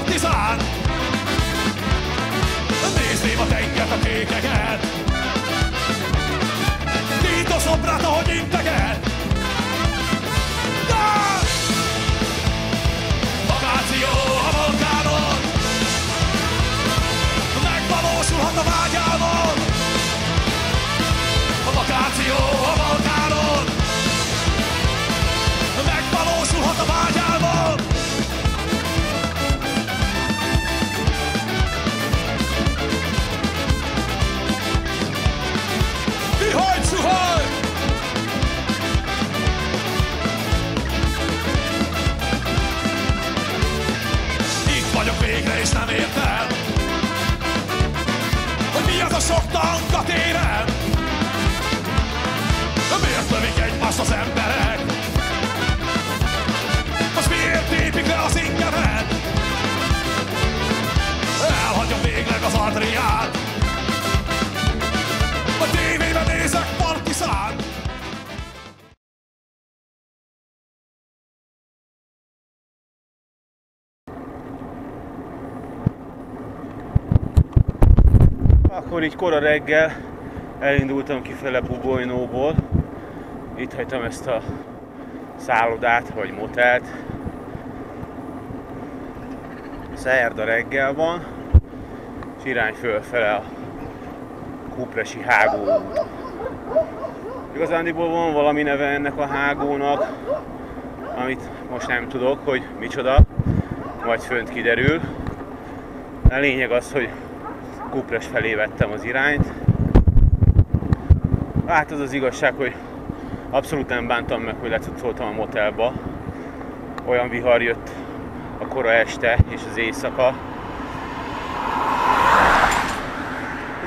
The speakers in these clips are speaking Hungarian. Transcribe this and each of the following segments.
partizán. Nézném a tenget, a kékeket. Tito szobrát, ahogy integet. Vakáció a Balkánon Megvalósulhat a vágyálmon A vakáció a és nem értem Hogy mi az a sok tank a téren Miért lövik egymást az emberek? Most miért tépik le az ingemet? Elhagyom végleg az Adriát A tévében nézek Akkor így kora reggel elindultam kifele Bubojnóból. Itt hagytam ezt a szállodát, vagy motelt. Szerda reggel van, és irány fölfele a Kupresi hágó út. Igazándiból van valami neve ennek a hágónak, amit most nem tudok, hogy micsoda, majd fönt kiderül. A lényeg az, hogy Kupres felé vettem az irányt. Hát az az igazság, hogy abszolút nem bántam meg, hogy lecucoltam a motelba. Olyan vihar jött a kora este és az éjszaka.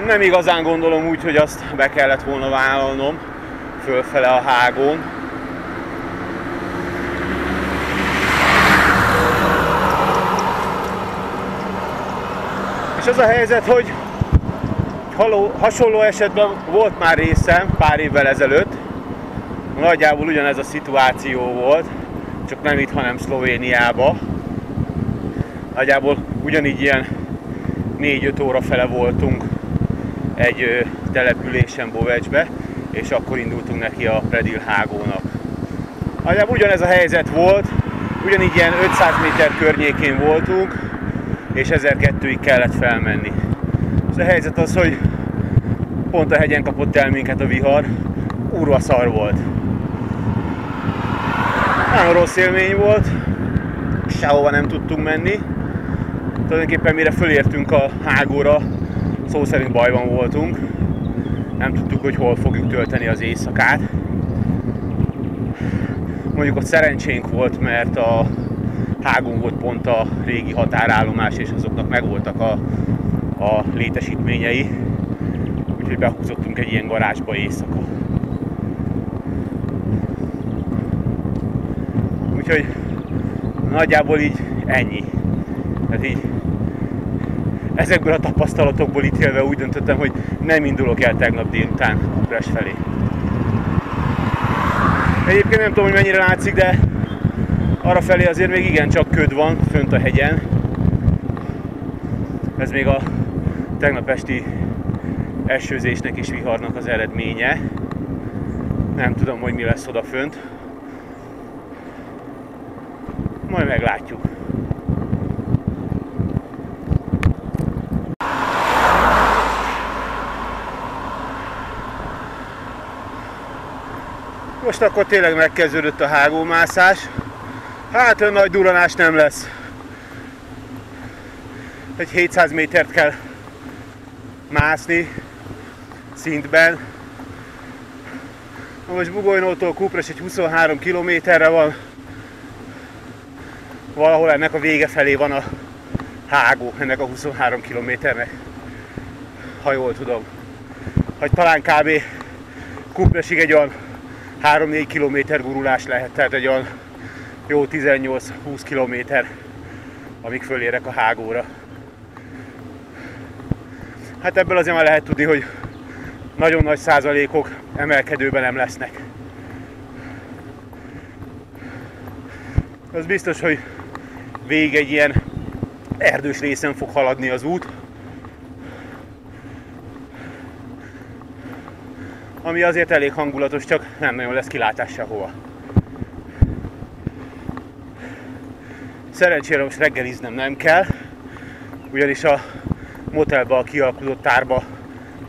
Nem igazán gondolom úgy, hogy azt be kellett volna vállalnom fölfele a hágón. És az a helyzet, hogy hasonló esetben volt már részem pár évvel ezelőtt. Nagyjából ugyanez a szituáció volt, csak nem itt, hanem Szlovéniába. Nagyjából ugyanígy ilyen 4-5 óra fele voltunk egy településen Bovecsbe, és akkor indultunk neki a Predil hágónak. Nagyjából ugyanez a helyzet volt, ugyanígy ilyen 500 méter környékén voltunk, és 1002-ig kellett felmenni. És a helyzet az, hogy pont a hegyen kapott el minket a vihar, urva szar volt. Nagyon rossz élmény volt, sehova nem tudtunk menni. Tulajdonképpen mire fölértünk a hágóra, szó szerint bajban voltunk. Nem tudtuk, hogy hol fogjuk tölteni az éjszakát. Mondjuk ott szerencsénk volt, mert a hágón volt pont a régi határállomás, és azoknak megvoltak a, a létesítményei. Úgyhogy behúzottunk egy ilyen garázsba éjszaka. Úgyhogy nagyjából így ennyi. Tehát így ezekből a tapasztalatokból ítélve úgy döntöttem, hogy nem indulok el tegnap délután Kupres felé. Egyébként nem tudom, hogy mennyire látszik, de arra felé azért még igen csak köd van fönt a hegyen. Ez még a tegnap esti esőzésnek és viharnak az eredménye. Nem tudom, hogy mi lesz oda fönt. Majd meglátjuk. Most akkor tényleg megkezdődött a hágómászás. Hát olyan nagy duranás nem lesz. Egy 700 métert kell mászni szintben, Most Bugolynótól Kupres egy 23 kilométerre van. Valahol ennek a vége felé van a hágó, ennek a 23 kilométernek. Ha jól tudom. Hogy talán kb. Kupresig egy olyan 3-4 kilométer gurulás lehet, tehát egy olyan jó 18-20 kilométer, amíg fölérek a hágóra. Hát ebből azért már lehet tudni, hogy nagyon nagy százalékok emelkedőben nem lesznek. Az biztos, hogy végig egy ilyen erdős részen fog haladni az út. Ami azért elég hangulatos, csak nem nagyon lesz kilátás sehova. Szerencsére most reggeliznem nem kell, ugyanis a motelba a kialakulott tárba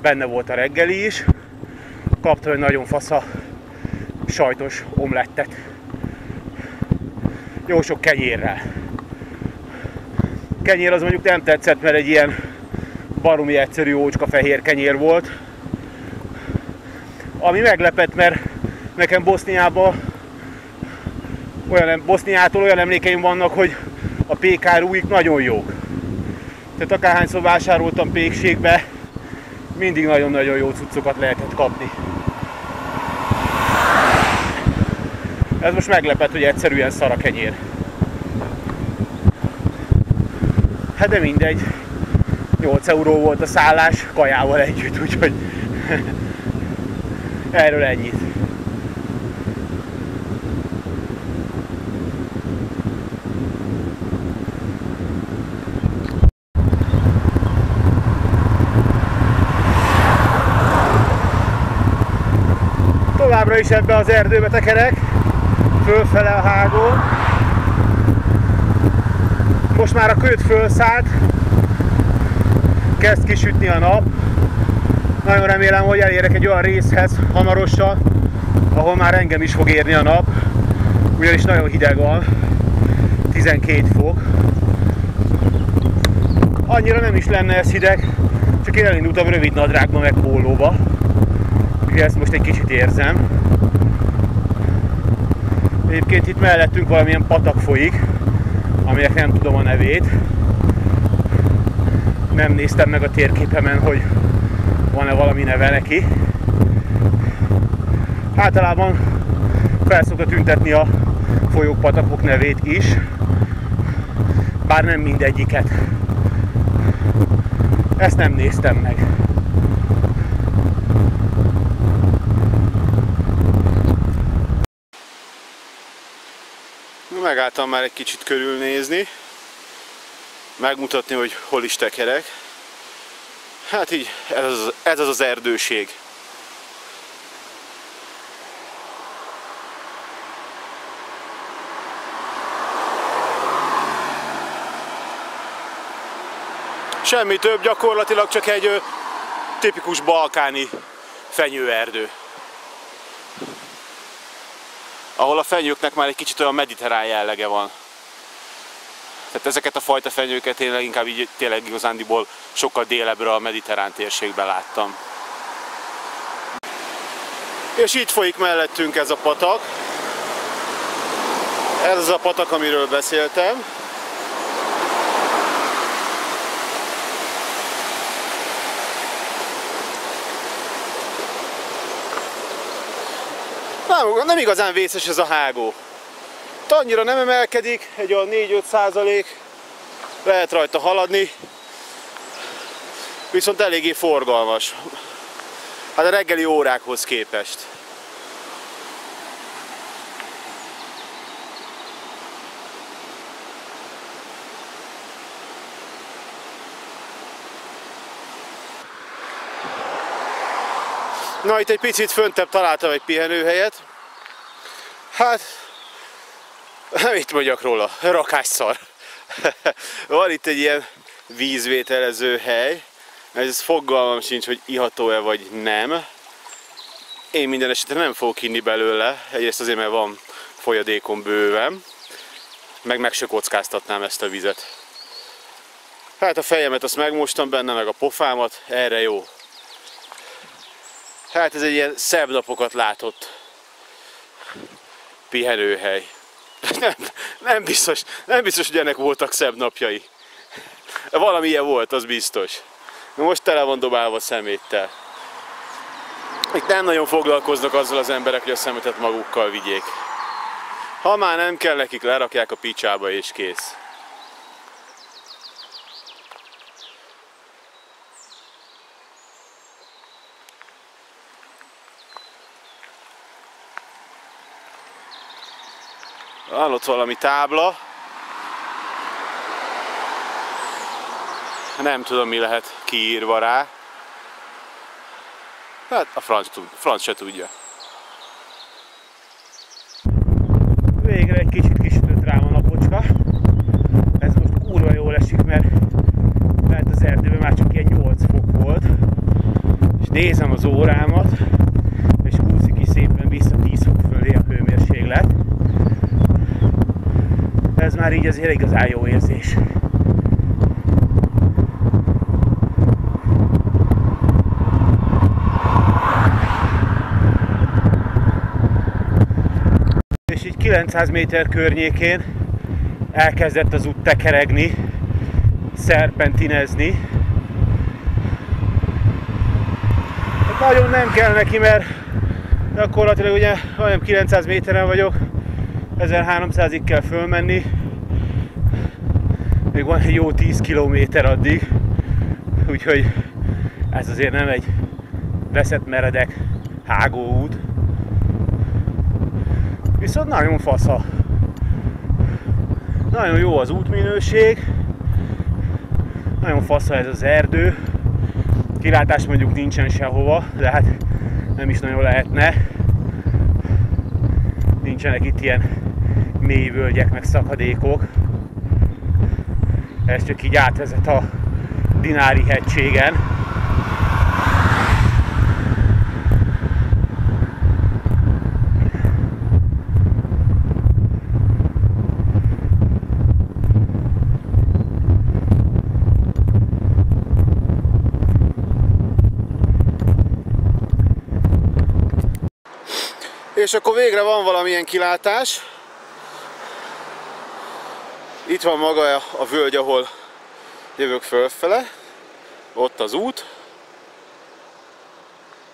benne volt a reggeli is. Kaptam egy nagyon fasza sajtos omlettet. Jó sok kenyérrel. Kenyér az mondjuk nem tetszett, mert egy ilyen baromi egyszerű ócska fehér kenyér volt. Ami meglepett, mert nekem Boszniában olyan, Boszniától olyan emlékeim vannak, hogy a pékárúik nagyon jók. Tehát akárhányszor vásároltam pékségbe, mindig nagyon-nagyon jó cuccokat lehetett kapni. Ez most meglepett, hogy egyszerűen szar a kenyér. Hát de mindegy. 8 euró volt a szállás kajával együtt, úgyhogy erről ennyit. Továbbra is ebbe az erdőbe tekerek, fölfele a hágón. Most már a köt fölszállt, kezd kisütni a nap. Nagyon remélem, hogy elérek egy olyan részhez hamarosan, ahol már engem is fog érni a nap, ugyanis nagyon hideg van, 12 fok. Annyira nem is lenne ez hideg, csak én elindultam rövid nadrágba meg pólóba. Ugye ezt most egy kicsit érzem. Egyébként itt mellettünk valamilyen patak folyik, aminek nem tudom a nevét. Nem néztem meg a térképemen, hogy van-e valami neve neki. Általában felszokta tüntetni a folyók, patakok nevét is, bár nem mindegyiket. Ezt nem néztem meg. Megálltam már egy kicsit körülnézni, megmutatni, hogy hol is tekerek. Hát így, ez az, ez az az erdőség. Semmi több, gyakorlatilag csak egy ö, tipikus balkáni fenyőerdő. Ahol a fenyőknek már egy kicsit olyan mediterrán jellege van. Tehát ezeket a fajta fenyőket én inkább így tényleg igazándiból sokkal délebbre a mediterrán térségben láttam. És itt folyik mellettünk ez a patak. Ez az a patak, amiről beszéltem. Nem, nem igazán vészes ez a hágó. Annyira nem emelkedik, egy olyan 4-5 százalék, lehet rajta haladni, viszont eléggé forgalmas. Hát a reggeli órákhoz képest. Na itt egy picit föntebb találtam egy pihenőhelyet. Hát, mit mondjak róla, rakásszar. Van itt egy ilyen vízvételező hely. Ez fogalmam sincs, hogy iható-e vagy nem. Én minden esetre nem fogok inni belőle, egyrészt azért, mert van folyadékon bőven, meg meg se kockáztatnám ezt a vizet. Hát a fejemet azt megmostam benne, meg a pofámat, erre jó. Hát ez egy ilyen szebb napokat látott pihenőhely. Nem, nem, biztos, nem biztos, hogy ennek voltak szebb napjai. Valami ilyen volt, az biztos. Most tele van dobálva szeméttel. Itt nem nagyon foglalkoznak azzal az emberek, hogy a szemetet magukkal vigyék. Ha már nem kell nekik, lerakják a picsába és kész. Van ott valami tábla. Nem tudom mi lehet kiírva rá. Hát a franc, tud, franc se tudja. Végre egy kicsit kisütött rám a napocska. Ez most kurva jól esik, mert mert az erdőben már csak ilyen 8 fok volt. És nézem az órámat, és húzik is szépen vissza 10 fok fölé a hőmérséklet. Ez már így azért igazán jó érzés. És így 900 méter környékén elkezdett az út tekeregni, szerpentinezni. Nagyon nem kell neki, mert gyakorlatilag ugye olyan 900 méteren vagyok, 1300-ig kell fölmenni, még van egy jó 10 kilométer addig, úgyhogy ez azért nem egy veszett meredek hágó út. Viszont nagyon fasza. Nagyon jó az útminőség, nagyon fasza ez az erdő. Kilátás mondjuk nincsen sehova, de hát nem is nagyon lehetne. Nincsenek itt ilyen mély völgyek, meg szakadékok. Ez csak így átvezet a Dinári hegységen. És akkor végre van valamilyen kilátás. Itt van maga a völgy, ahol jövök fölfele. Ott az út.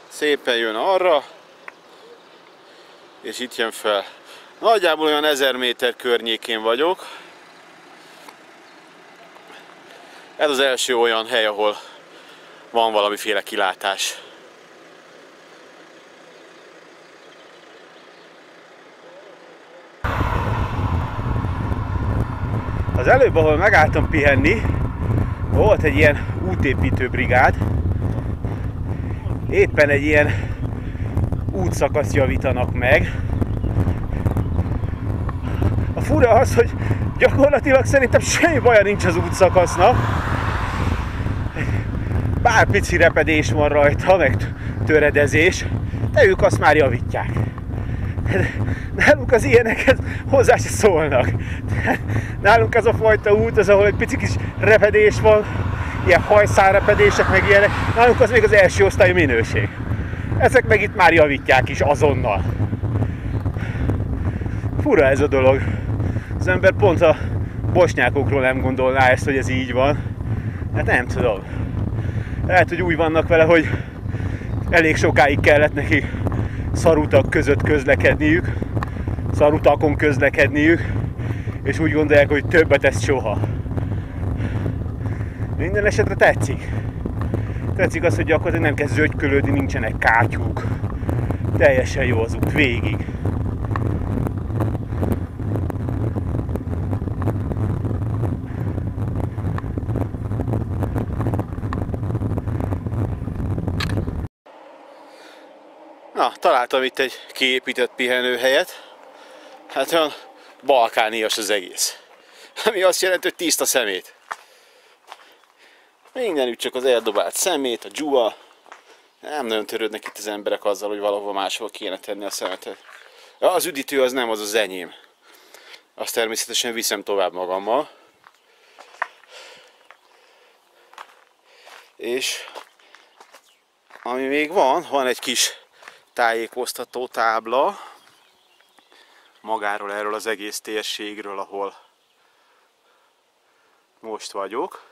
Szépen jön arra. És itt jön fel. Nagyjából olyan 1000 méter környékén vagyok. Ez az első olyan hely, ahol van valamiféle kilátás. Az előbb, ahol megálltam pihenni, volt egy ilyen útépítő brigád. Éppen egy ilyen útszakaszt javítanak meg. A fura az, hogy gyakorlatilag szerintem semmi baja nincs az útszakasznak. Bár pici repedés van rajta, meg töredezés, de ők azt már javítják. Nálunk az ilyenekhez hozzá se szólnak. Nálunk ez a fajta út, az ahol egy pici kis repedés van, ilyen hajszárepedések, meg ilyenek, nálunk az még az első osztályú minőség. Ezek meg itt már javítják is azonnal. Fura ez a dolog. Az ember pont a bosnyákokról nem gondolná ezt, hogy ez így van. Hát nem tudom. Lehet, hogy úgy vannak vele, hogy elég sokáig kellett neki szarutak között közlekedniük, szarutakon közlekedniük, és úgy gondolják, hogy többet ez soha. Minden esetre tetszik. Tetszik az, hogy gyakorlatilag nem kezd zögykölődni, nincsenek kátyúk. Teljesen jó az út, végig. Na, találtam itt egy kiépített pihenőhelyet. Hát olyan balkánias az egész. Ami azt jelenti, hogy tiszta szemét. Mindenütt csak az eldobált szemét, a dzsua. Nem nagyon törődnek itt az emberek azzal, hogy valahol máshol kéne tenni a szemetet. Ja, az üdítő az nem, az az enyém. Azt természetesen viszem tovább magammal. És ami még van, van egy kis tájékoztató tábla, magáról, erről az egész térségről, ahol most vagyok.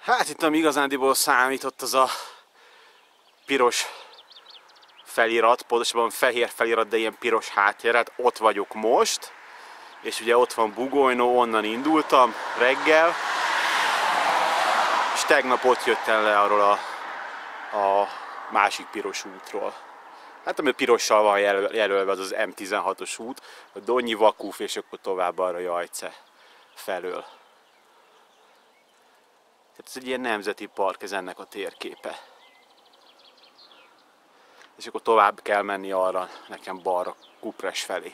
Hát itt ami igazándiból számított az a piros felirat, pontosabban fehér felirat, de ilyen piros háttér, hát ott vagyok most, és ugye ott van Bugojnó, onnan indultam reggel, és tegnap ott jöttem le arról a, a másik piros útról. Hát ami pirossal van jelölve, az az M16-os út, a Donyi Vakúf, és akkor tovább arra Jajce felől. Tehát ez egy ilyen nemzeti park, ez ennek a térképe. És akkor tovább kell menni arra, nekem balra, Kupres felé.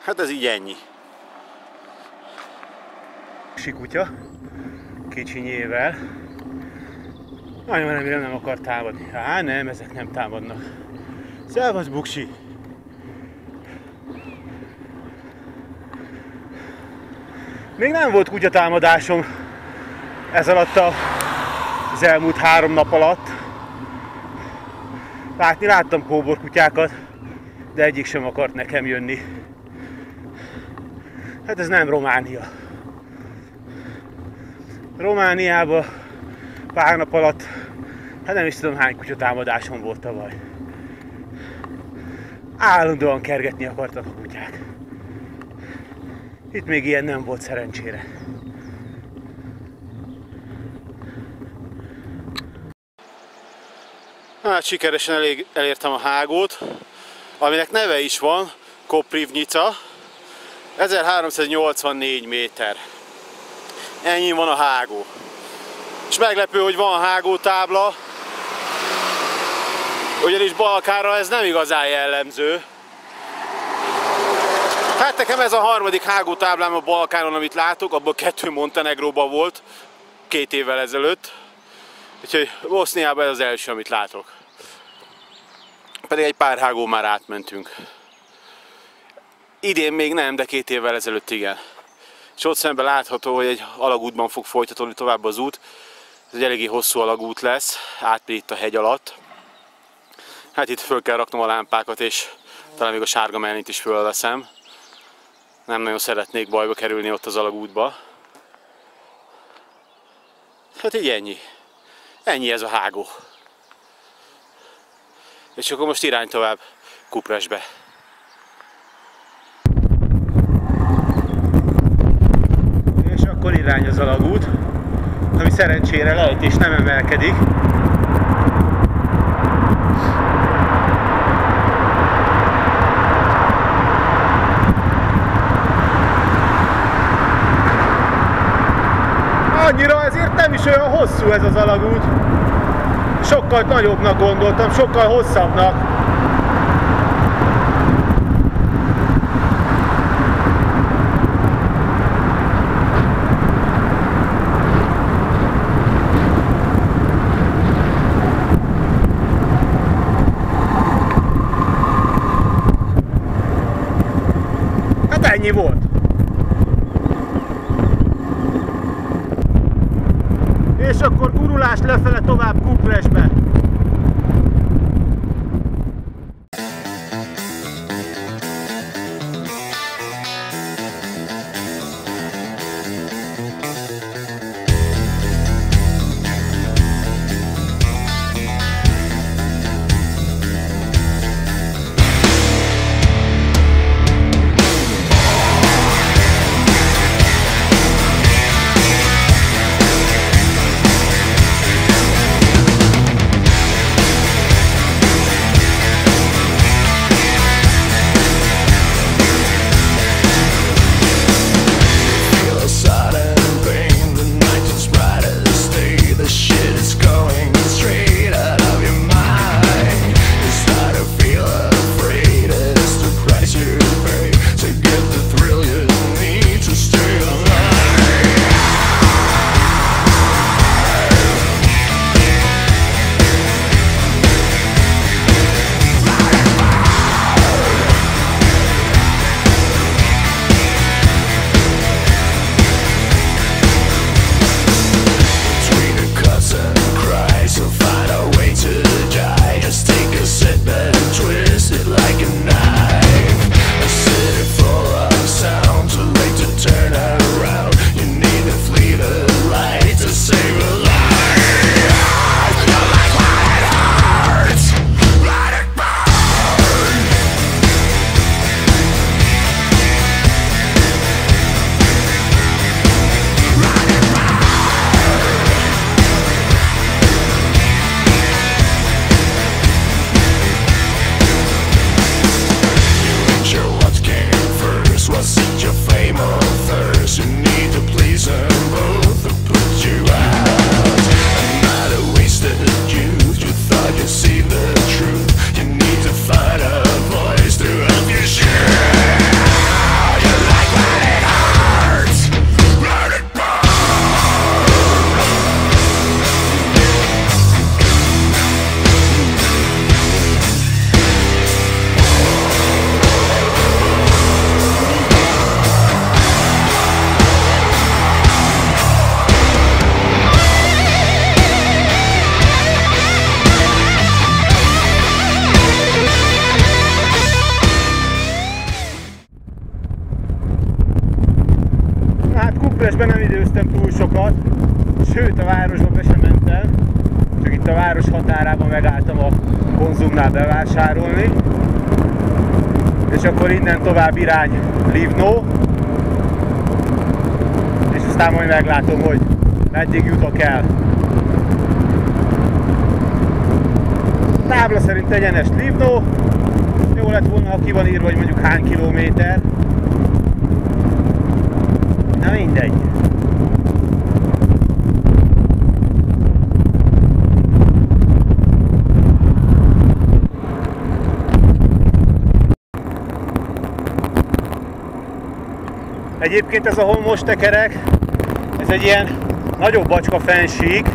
Hát ez így ennyi. Sikutya, kicsinyével. Nagyon remélem nem akar támadni. Á, nem, ezek nem támadnak. Szevasz, Buksi! Még nem volt kutyatámadásom ez alatt a, az elmúlt három nap alatt. Látni láttam kóborkutyákat, de egyik sem akart nekem jönni. Hát ez nem Románia. Romániában pár nap alatt, hát nem is tudom hány kutyatámadásom volt tavaly. Állandóan kergetni akartak a kutyák. Itt még ilyen nem volt szerencsére. Hát sikeresen elég, elértem a hágót, aminek neve is van, Koprivnica. 1384 méter. Ennyi van a hágó. És meglepő, hogy van hágó tábla, ugyanis Balkára ez nem igazán jellemző. Hát nekem ez a harmadik hágó táblám a Balkánon, amit látok, abból kettő Montenegróban volt két évvel ezelőtt. Úgyhogy Boszniában ez az első, amit látok. Pedig egy pár hágó már átmentünk. Idén még nem, de két évvel ezelőtt igen. És ott szemben látható, hogy egy alagútban fog folytatódni tovább az út. Ez egy eléggé hosszú alagút lesz, átmegy itt a hegy alatt. Hát itt föl kell raknom a lámpákat, és talán még a sárga mellint is fölveszem. Nem nagyon szeretnék bajba kerülni ott az alagútba. Hát így ennyi. Ennyi ez a hágó. És akkor most irány tovább Kupresbe. És akkor irány az alagút, ami szerencsére lehet és nem emelkedik. Annyira ezért nem is olyan hosszú ez az alagút. Sokkal nagyobbnak gondoltam, sokkal hosszabbnak. Hát ennyi volt. És akkor gurulás lefele tovább Kupresbe. Tovább irány Livno, és aztán majd meglátom, hogy meddig jutok el. Tábla szerint egyenes Livno, jó lett volna, ha ki van írva, hogy mondjuk hány kilométer. Na mindegy. Egyébként ez, ahol most tekerek, ez egy ilyen nagyobb bacska fensík.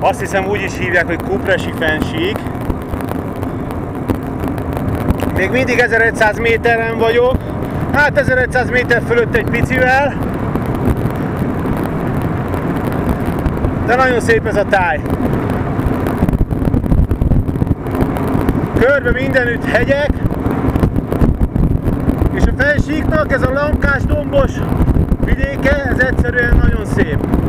Azt hiszem úgy is hívják, hogy kupresi fensík. Még mindig 1100 méteren vagyok. Hát 1100 méter fölött egy picivel. De nagyon szép ez a táj. Körbe mindenütt hegyek. Fensíknak ez a lankás dombos vidéke, ez egyszerűen nagyon szép.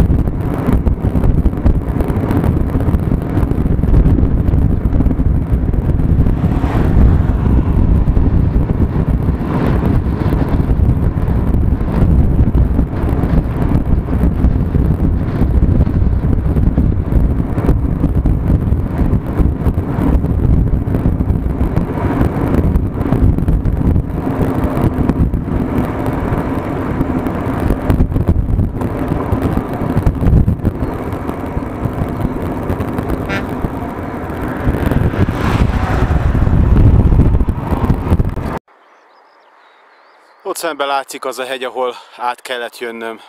Szemben látszik az a hegy, ahol át kellett jönnöm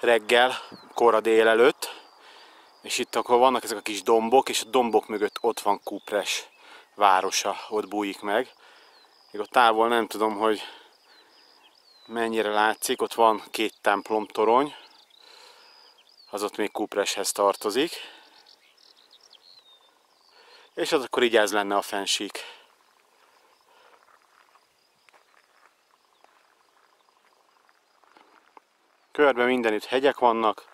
reggel, kora délelőtt. És itt akkor vannak ezek a kis dombok, és a dombok mögött ott van Kupres városa, ott bújik meg. Még ott távol nem tudom, hogy mennyire látszik, ott van két templomtorony, az ott még Kupreshez tartozik. És az akkor így ez lenne a fensík. Körben mindenütt hegyek vannak.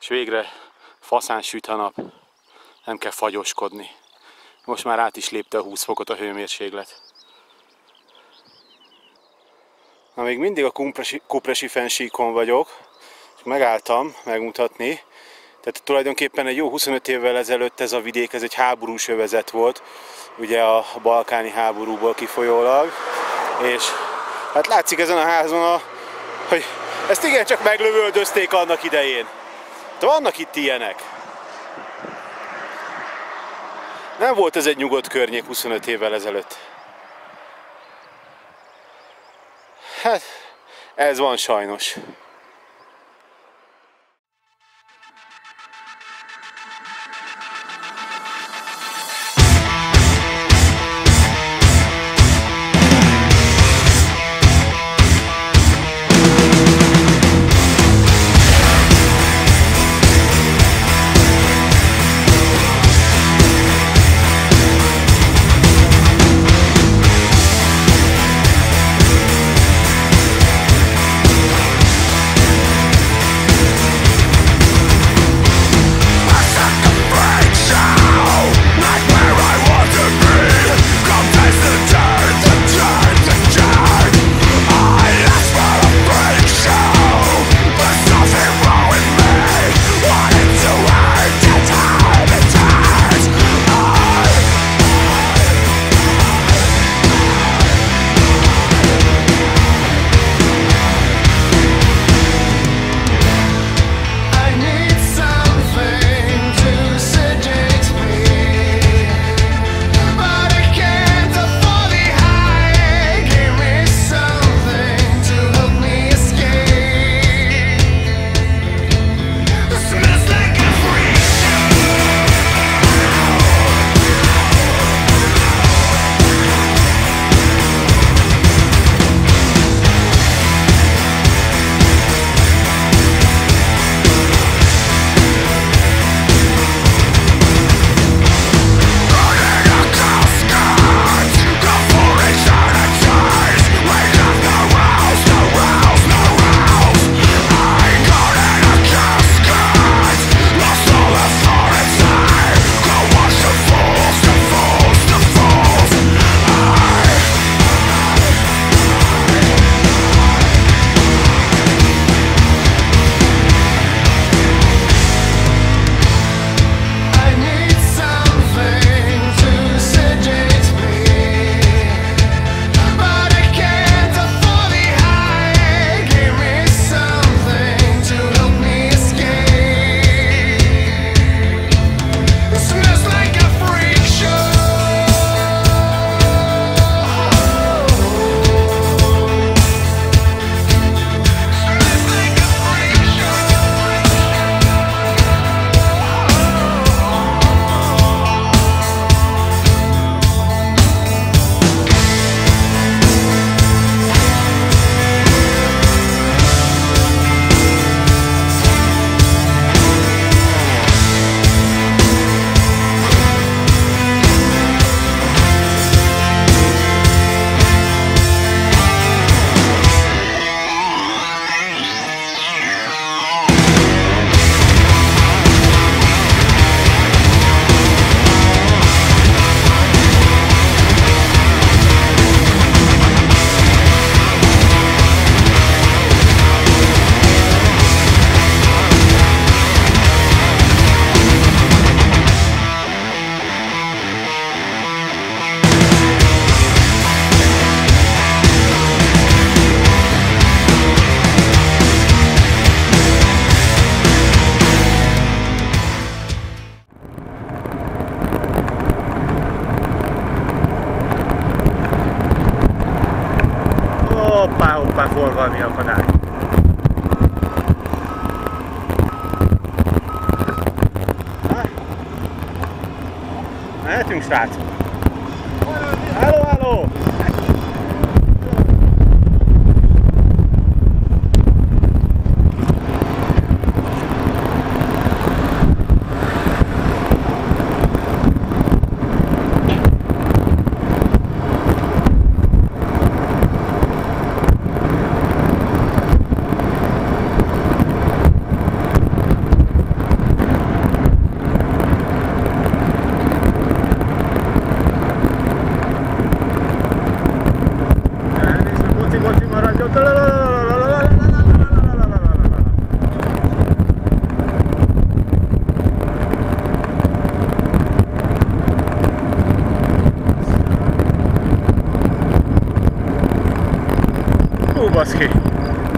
És végre faszán süt a nap. Nem kell fagyoskodni. Most már át is lépte a 20 fokot a hőmérséklet. Na még mindig a Kupresi, Kupresi fensíkon vagyok, és megálltam megmutatni, tehát tulajdonképpen egy jó 25 évvel ezelőtt ez a vidék, ez egy háborús övezet volt, ugye a balkáni háborúból kifolyólag, és hát látszik ezen a házon, hogy ezt igen csak meglövöldözték annak idején. De vannak itt ilyenek. Nem volt ez egy nyugodt környék 25 évvel ezelőtt. Hát, ez van sajnos.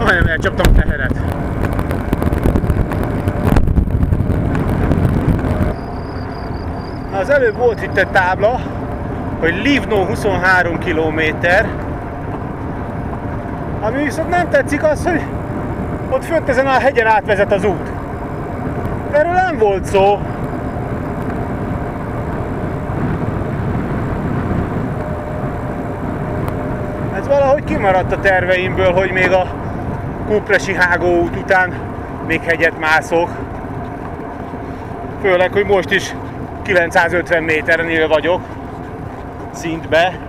Majdnem elcsaptam a teheret. Az előbb volt itt egy tábla, hogy Livno 23 km, ami viszont nem tetszik az, hogy ott fönt ezen a hegyen átvezet az út. Erről nem volt szó. Ez valahogy kimaradt a terveimből, hogy még a Kupresi Hágó út után még hegyet mászok. Főleg, hogy most is 950 méternél vagyok szintbe.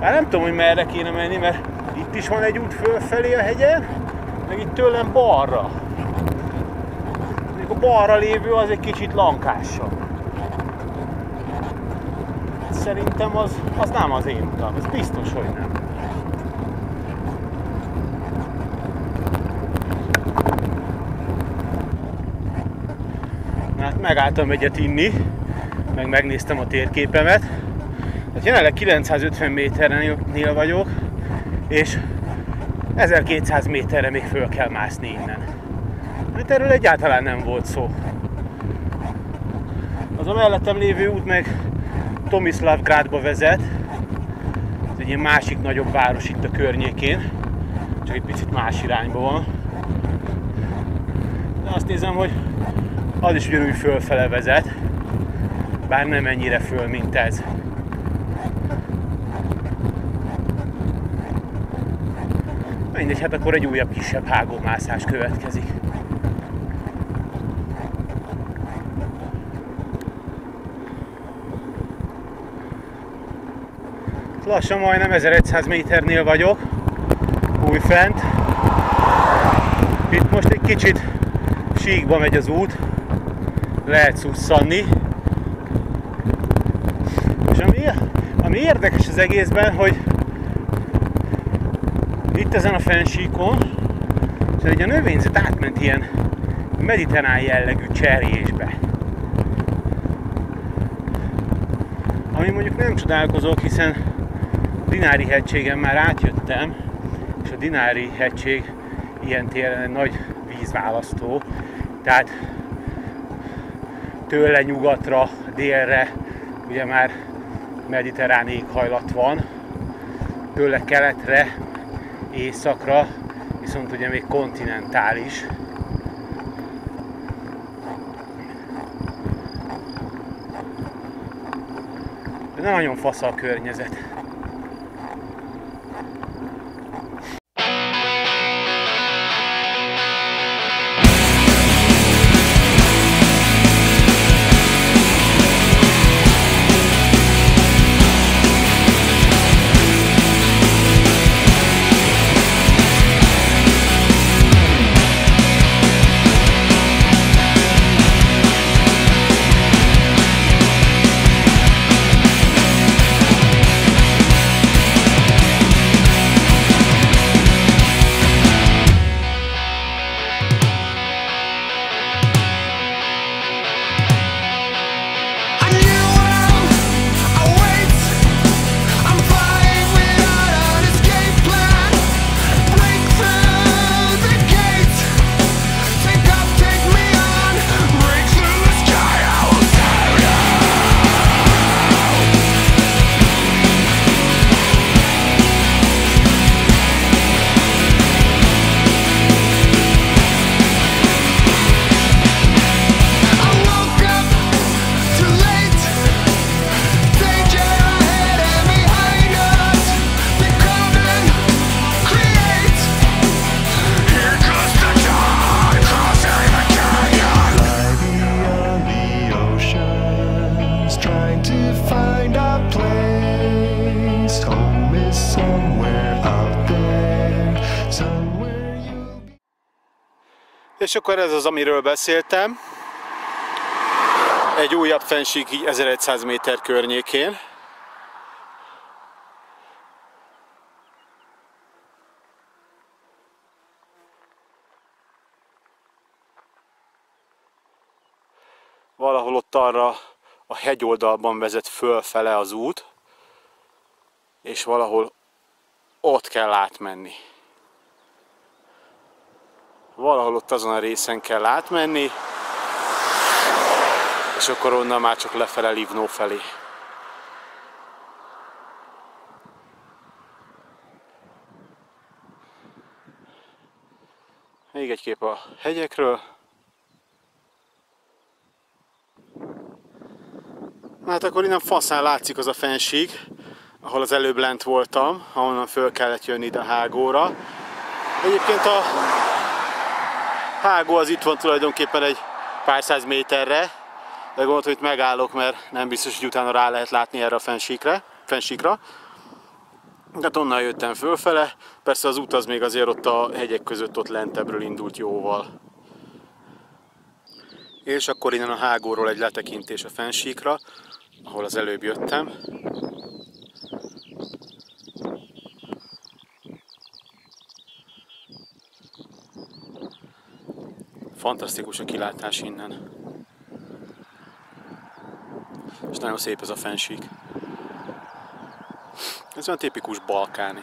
Már nem tudom, hogy merre kéne menni, mert itt is van egy út fölfelé a hegyen, meg itt tőlem balra. Még a balra lévő az egy kicsit lankásabb. Szerintem az, az nem az én utam, ez biztos, hogy nem. Megálltam egyet inni, meg megnéztem a térképemet. Hát jelenleg 950 méternél vagyok, és 1200 méterre még föl kell mászni innen. Hát erről egyáltalán nem volt szó. Az a mellettem lévő út meg Tomislavgrádba vezet. Ez egy ilyen másik nagyobb város itt a környékén. Csak egy picit más irányba van. De azt nézem, hogy az is ugyanúgy fölfele vezet. Bár nem ennyire föl, mint ez. Mindegy, hát akkor egy újabb kisebb hágómászás következik. Lassan majdnem 1100 méternél vagyok, újfent. Itt most egy kicsit síkba megy az út, lehet szusszanni. És ami, ami érdekes az egészben, hogy itt ezen a fensíkon, és egy a növényzet átment ilyen mediterrán jellegű cserjésbe. Ami mondjuk nem csodálkozok, hiszen Dinári hegységen már átjöttem, és a Dinári hegység ilyen téren egy nagy vízválasztó, tehát tőle nyugatra, délre ugye már mediterrán éghajlat van, tőle keletre, északra, viszont ugye még kontinentális. De nagyon fasz a környezet. Akkor ez az, amiről beszéltem. Egy újabb fensík így 1100 méter környékén. Valahol ott arra a hegyoldalban vezet fölfele az út, és valahol ott kell átmenni valahol ott azon a részen kell átmenni, és akkor onnan már csak lefele Livnó felé. Még egy kép a hegyekről. Hát akkor innen faszán látszik az a fensík, ahol az előbb lent voltam, ahonnan föl kellett jönni ide a hágóra. Egyébként a hágó az itt van tulajdonképpen egy pár száz méterre, de gondoltam, hogy megállok, mert nem biztos, hogy utána rá lehet látni erre a fensíkre, fensíkra. Hát onnan jöttem fölfele, persze az út az még azért ott a hegyek között ott lentebbről indult jóval. És akkor innen a hágóról egy letekintés a fensíkra, ahol az előbb jöttem. Fantasztikus a kilátás innen. És nagyon szép ez a fensík. Ez olyan tipikus balkáni.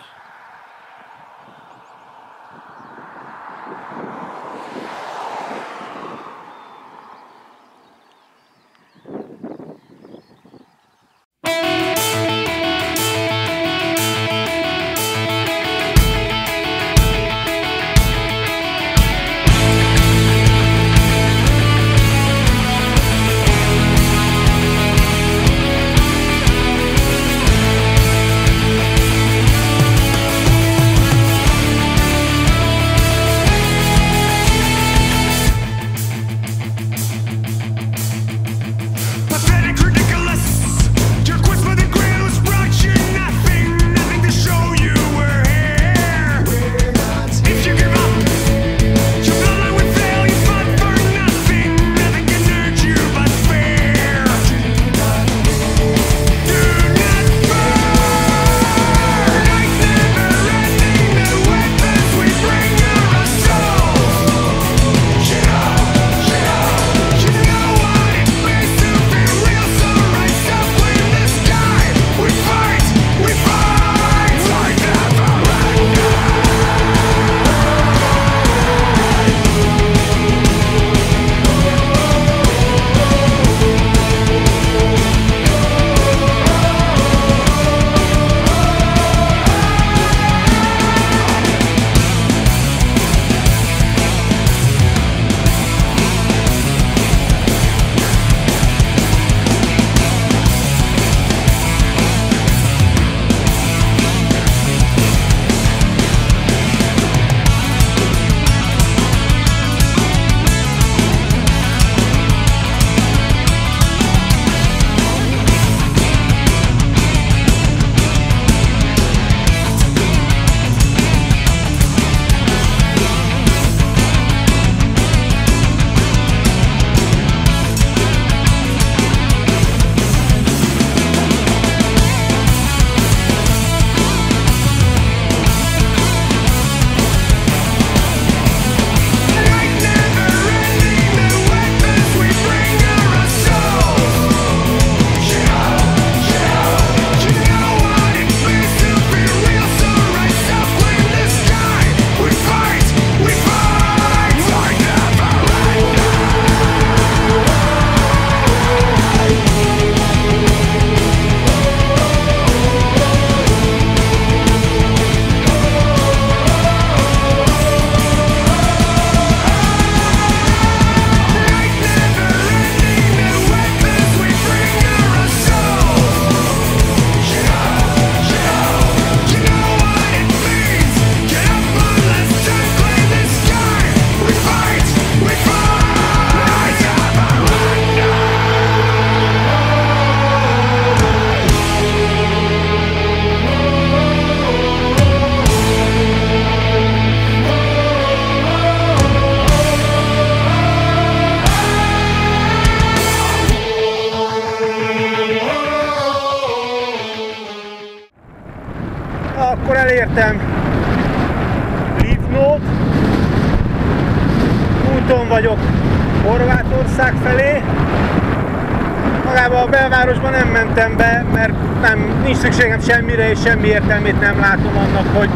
Nincs szükségem semmire, és semmi értelmét nem látom annak, hogy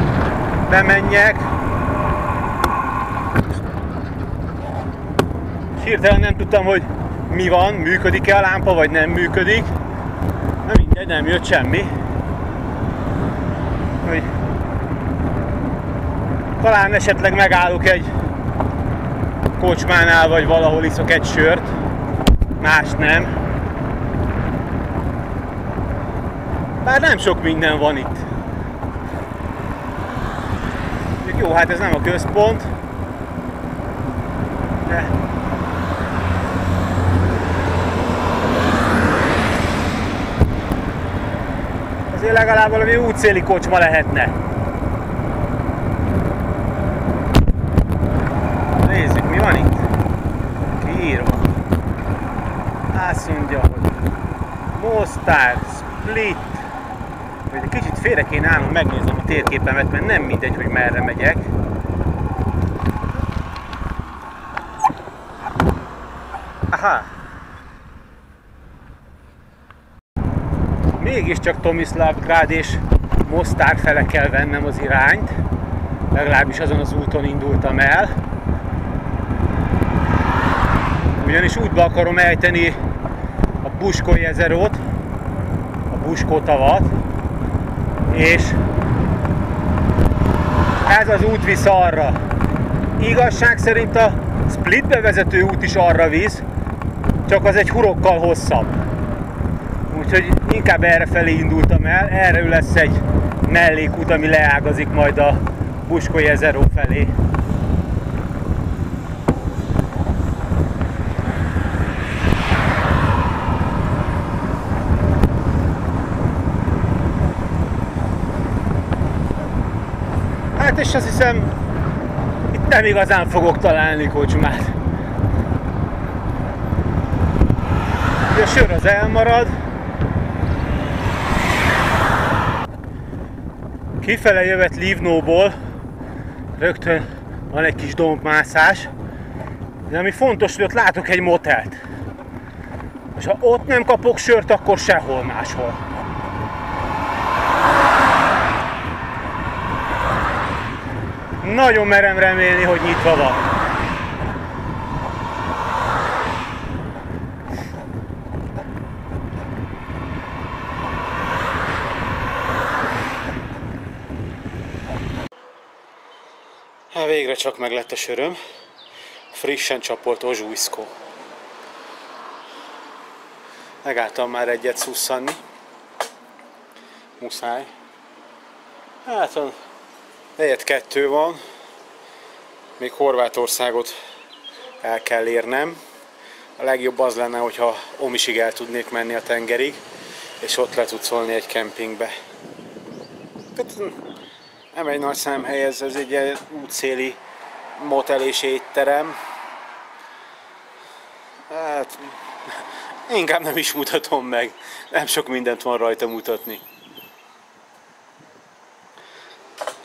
bemenjek. És hirtelen nem tudtam, hogy mi van, működik-e a lámpa, vagy nem működik. Na mindegy, nem jött semmi. Hogy talán esetleg megállok egy kocsmánál, vagy valahol iszok egy sört. Más nem. Nem sok minden van itt. Jó, hát ez nem a központ. De azért legalább valami útszéli kocsma lehetne. Nézzük, mi van itt. Kiírva. Azt mondja, hogy Mostar, Split. Hogy egy kicsit félre kéne állnom, megnézem a térképemet, mert nem mindegy, hogy merre megyek. Aha. Mégiscsak Tomislavgrád és Mostar fele kell vennem az irányt. Legalábbis azon az úton indultam el. Ugyanis útba akarom ejteni a Buskó jezerót, a Buskó tavat, és ez az út visz arra. Igazság szerint a Splitbe vezető út is arra visz, csak az egy hurokkal hosszabb. Úgyhogy inkább erre felé indultam el, erre lesz egy mellékút, ami leágazik majd a Buskó jezeró felé. Hát és azt hiszem, itt nem igazán fogok találni kocsmát. A sör az elmarad. Kifele jövet Livnóból, rögtön van egy kis dombmászás, de ami fontos, hogy ott látok egy motelt. És ha ott nem kapok sört, akkor sehol máshol. Nagyon merem remélni, hogy nyitva van. Hát végre csak meg lett a söröm. Frissen csapolt ozsúiszkó. Megálltam már egyet szusszanni. Muszáj. Hát Negyed kettő van, még Horvátországot el kell érnem. A legjobb az lenne, hogyha Omisig el tudnék menni a tengerig, és ott le tudsz szólni egy kempingbe. Hát, nem egy nagy szemhely, ez, ez egy útszéli motel és étterem. Hát, inkább nem is mutatom meg, nem sok mindent van rajta mutatni.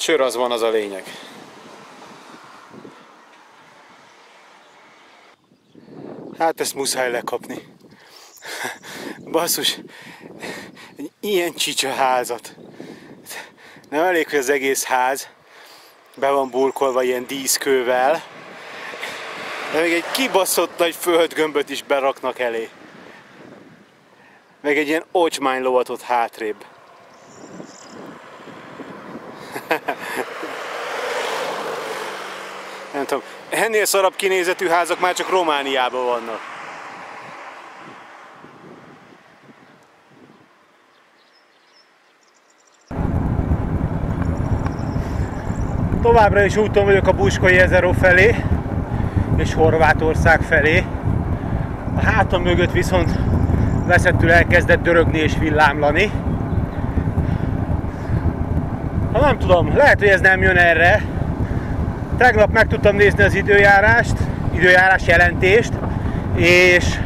Sör az van, az a lényeg. Hát ezt muszáj lekapni. Basszus, egy ilyen csicsa házat. Nem elég, hogy az egész ház be van burkolva ilyen díszkővel, de még egy kibaszott nagy földgömböt is beraknak elé. Meg egy ilyen ocsmány lovat ott hátrébb. Nem tudom, ennél szarabb kinézetű házak már csak Romániában vannak. Továbbra is úton vagyok a Buskoi Jezero felé, és Horvátország felé. A hátam mögött viszont veszettül elkezdett dörögni és villámlani. Ha nem tudom, lehet, hogy ez nem jön erre. Tegnap meg tudtam nézni az időjárást, időjárás jelentést, és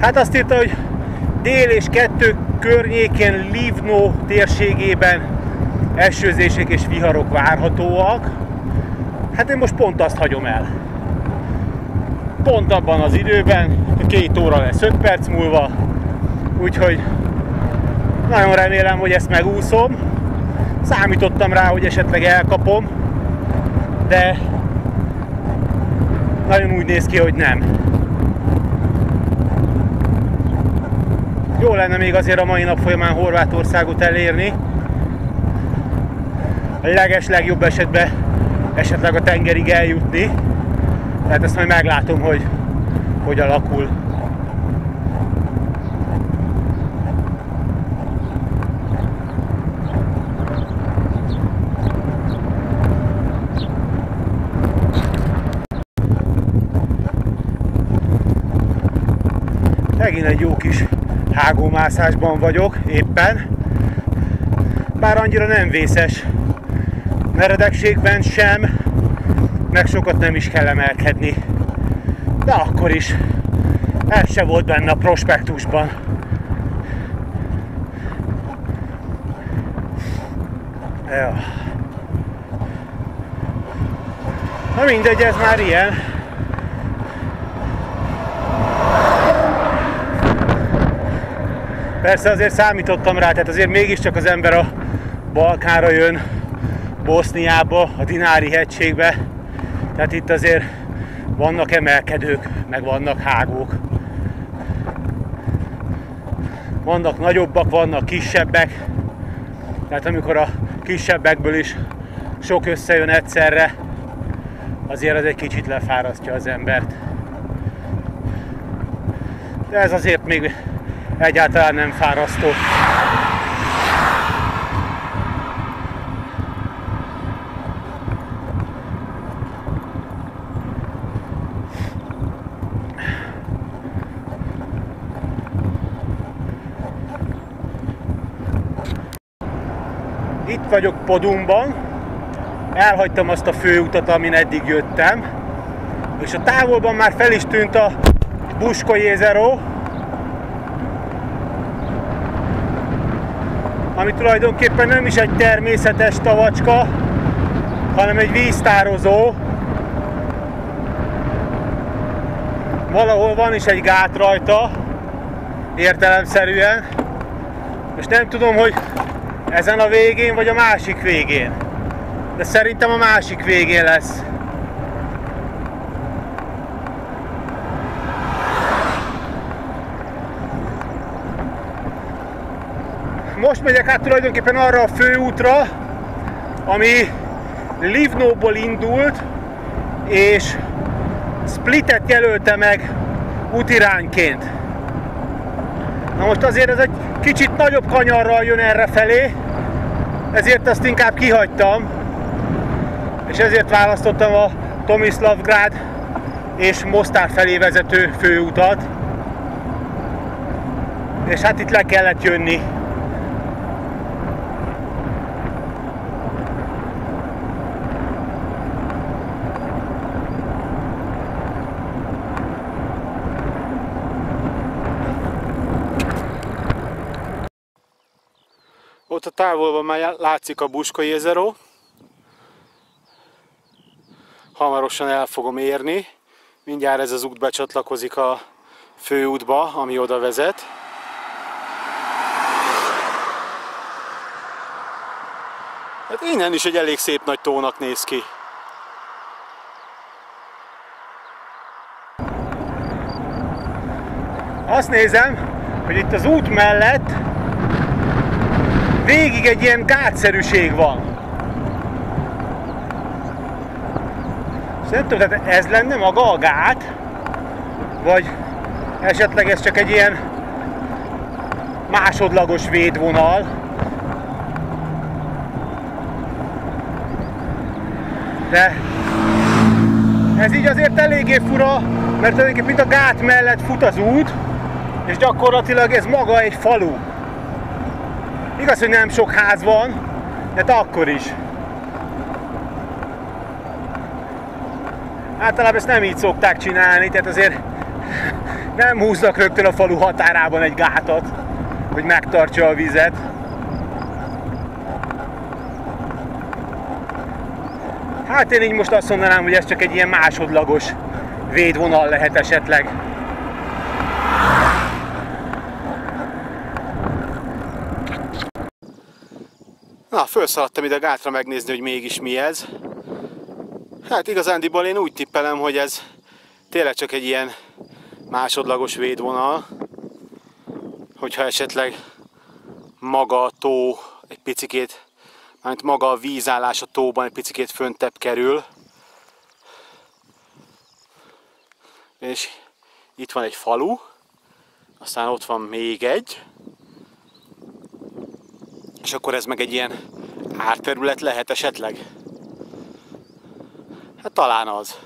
hát azt írta, hogy dél és kettő környékén Livno térségében esőzések és viharok várhatóak. Hát én most pont azt hagyom el. Pont abban az időben, két óra lesz 5 perc múlva, úgyhogy nagyon remélem, hogy ezt megúszom. Számítottam rá, hogy esetleg elkapom, de nagyon úgy néz ki, hogy nem. Jó lenne még azért a mai nap folyamán Horvátországot elérni. A leges legjobb esetben esetleg a tengerig eljutni. Tehát ezt majd meglátom, hogy hogy alakul. Megint egy jó kis hágómászásban vagyok éppen. Bár annyira nem vészes meredekségben sem, meg sokat nem is kell emelkedni. De akkor is ez se volt benne a prospektusban. Ja. Na mindegy, ez már ilyen. Persze azért számítottam rá, tehát azért mégiscsak az ember a Balkánra jön, Boszniába, a Dinári hegységbe. Tehát itt azért vannak emelkedők, meg vannak hágók. Vannak nagyobbak, vannak kisebbek. Tehát amikor a kisebbekből is sok összejön egyszerre, azért az egy kicsit lefárasztja az embert. De ez azért még egyáltalán nem fárasztó. Itt vagyok Podumban, elhagytam azt a főutat, amin eddig jöttem, és a távolban már fel is tűnt a Busko Jezero, ami tulajdonképpen nem is egy természetes tavacska, hanem egy víztározó. Valahol van is egy gát rajta, értelemszerűen. és nem tudom, hogy ezen a végén, vagy a másik végén. De szerintem a másik végén lesz. Most megyek át tulajdonképpen arra a főútra, ami Livnóból indult, és Splitet jelölte meg útirányként. Na most azért ez egy kicsit nagyobb kanyarral jön erre felé, ezért azt inkább kihagytam, és ezért választottam a Tomislavgrád és Mostár felé vezető főutat. És hát itt le kellett jönni. Távolban már látszik a Buska Jezero. Hamarosan el fogom érni. Mindjárt ez az út becsatlakozik a főútba, ami oda vezet. Hát innen is egy elég szép nagy tónak néz ki. Azt nézem, hogy itt az út mellett végig egy ilyen gátszerűség van. És nem tudom, tehát ez lenne maga a gát, vagy esetleg ez csak egy ilyen másodlagos védvonal. De ez így azért eléggé fura, mert tulajdonképpen mint a gát mellett fut az út, és gyakorlatilag ez maga egy falu. Igaz, hogy nem sok ház van, de akkor is. Általában ezt nem így szokták csinálni, tehát azért nem húznak rögtön a falu határában egy gátat, hogy megtartsa a vizet. Hát én így most azt mondanám, hogy ez csak egy ilyen másodlagos védvonal lehet esetleg. Na, felszaladtam ide gátra megnézni, hogy mégis mi ez. Hát igazándiból én úgy tippelem, hogy ez tényleg csak egy ilyen másodlagos védvonal, hogyha esetleg maga a tó egy picikét, mármint maga a vízállás a tóban egy picikét föntebb kerül. És itt van egy falu, aztán ott van még egy, és akkor ez meg egy ilyen árterület lehet esetleg? Hát talán az.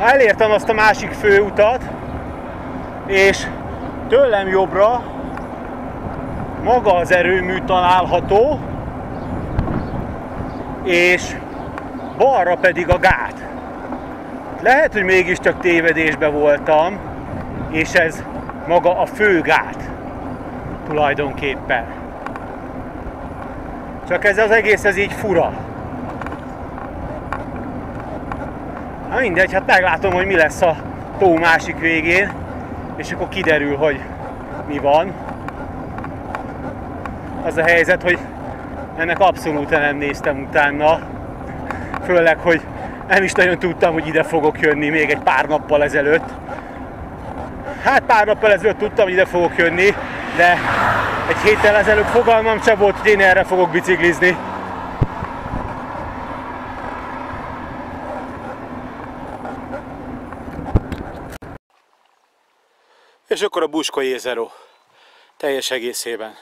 Elértem azt a másik főutat, és tőlem jobbra maga az erőmű található, és balra pedig a gát. Lehet, hogy mégiscsak tévedésbe voltam, és ez maga a főgát tulajdonképpen. Csak ez az egész, ez így fura. Na mindegy, hát meglátom, hogy mi lesz a tó másik végén, és akkor kiderül, hogy mi van. Az a helyzet, hogy ennek abszolút nem néztem utána. Főleg, hogy nem is nagyon tudtam, hogy ide fogok jönni még egy pár nappal ezelőtt. Hát pár nappal ezelőtt tudtam, hogy ide fogok jönni, de egy héttel ezelőtt fogalmam sem volt, hogy én erre fogok biciklizni. És akkor a Busko Jézero teljes egészében.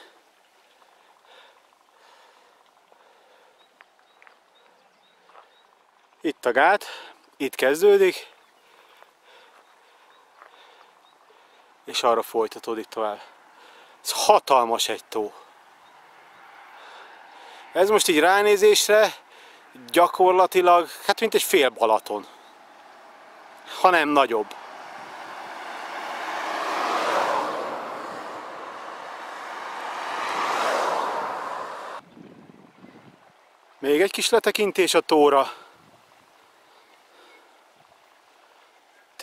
Itt a gát, itt kezdődik, és arra folytatódik tovább. Ez hatalmas egy tó. Ez most így ránézésre gyakorlatilag, hát mint egy fél Balaton. Ha nem nagyobb. Még egy kis letekintés a tóra.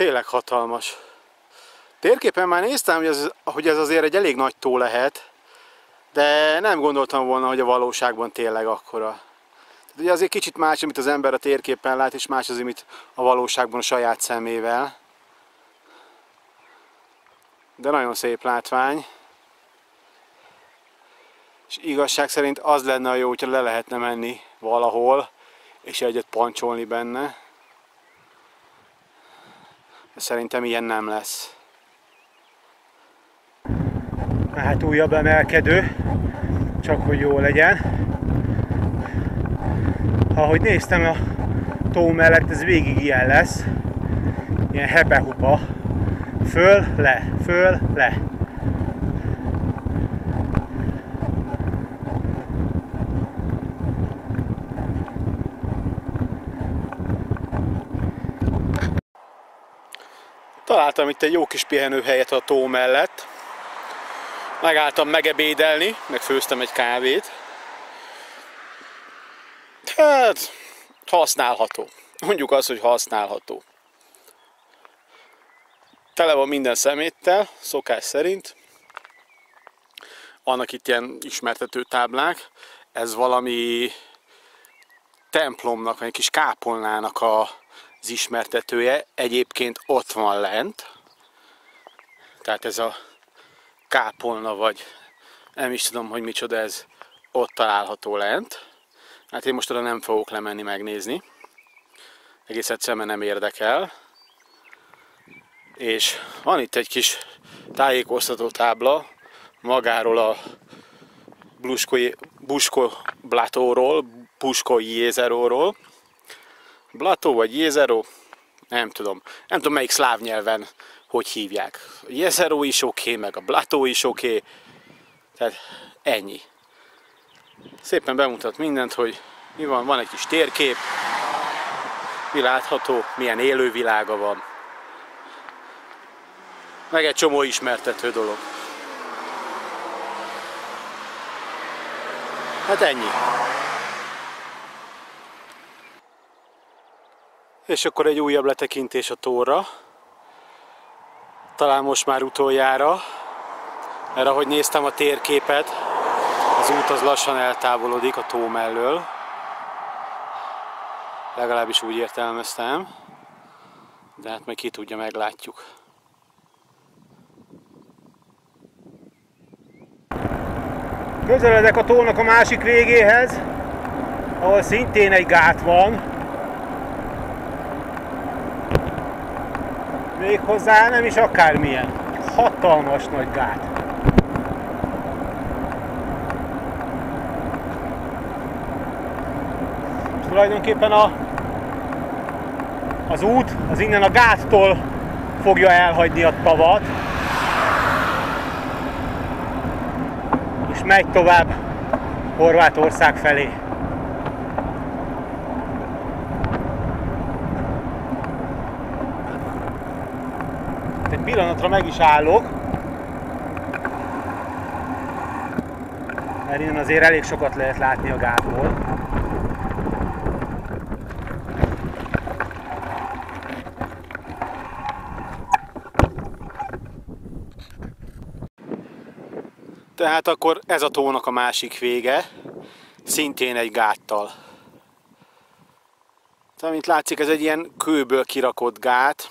Tényleg hatalmas. Térképen már néztem, hogy ez, hogy ez azért egy elég nagy tó lehet, de nem gondoltam volna, hogy a valóságban tényleg akkora. Tehát ugye azért kicsit más, amit az ember a térképen lát, és más az, amit a valóságban a saját szemével. De nagyon szép látvány. És igazság szerint az lenne a jó, hogyha le lehetne menni valahol, és egyet pancsolni benne. Szerintem ilyen nem lesz. Hát újabb emelkedő, csak hogy jó legyen. Ahogy néztem a tó mellett, ez végig ilyen lesz. Ilyen hepe-hupa. Föl, le, föl, le. Találtam itt egy jó kis pihenőhelyet a tó mellett. Megálltam megebédelni, meg főztem egy kávét. Hát, használható. Mondjuk azt, hogy használható. Tele van minden szeméttel, szokás szerint. Vannak itt ilyen ismertető táblák. Ez valami templomnak, egy kis kápolnának a, az ismertetője. Egyébként ott van lent. Tehát ez a kápolna, vagy nem is tudom, hogy micsoda ez, ott található lent. Hát én most oda nem fogok lemenni megnézni. Egész egyszerűen nem érdekel. És van itt egy kis tájékoztató tábla magáról a Busko Blatóról, Busko Jézeróról. Blató vagy Jézeró, nem tudom. Nem tudom melyik szláv nyelven hogy hívják. A Jezero is oké, okay, meg a Blató is oké. Okay. Tehát ennyi. Szépen bemutat mindent, hogy mi van, van egy kis térkép, mi látható, milyen élővilága van. meg egy csomó ismertető dolog. Hát ennyi. És akkor egy újabb letekintés a tóra. Talán most már utoljára, mert ahogy néztem a térképet, az út az lassan eltávolodik a tó mellől. Legalábbis úgy értelmeztem. De hát meg ki tudja, meglátjuk. Közeledek a tónak a másik végéhez, ahol szintén egy gát van. Méghozzá nem is akármilyen. Hatalmas nagy gát. És tulajdonképpen a, az út az innen a gáttól fogja elhagyni a tavat. És megy tovább Horvátország felé. Egy pillanatra meg is állok. Mert innen azért elég sokat lehet látni a gátból. Tehát akkor ez a tónak a másik vége, szintén egy gáttal. Tehát, mint látszik, ez egy ilyen kőből kirakott gát,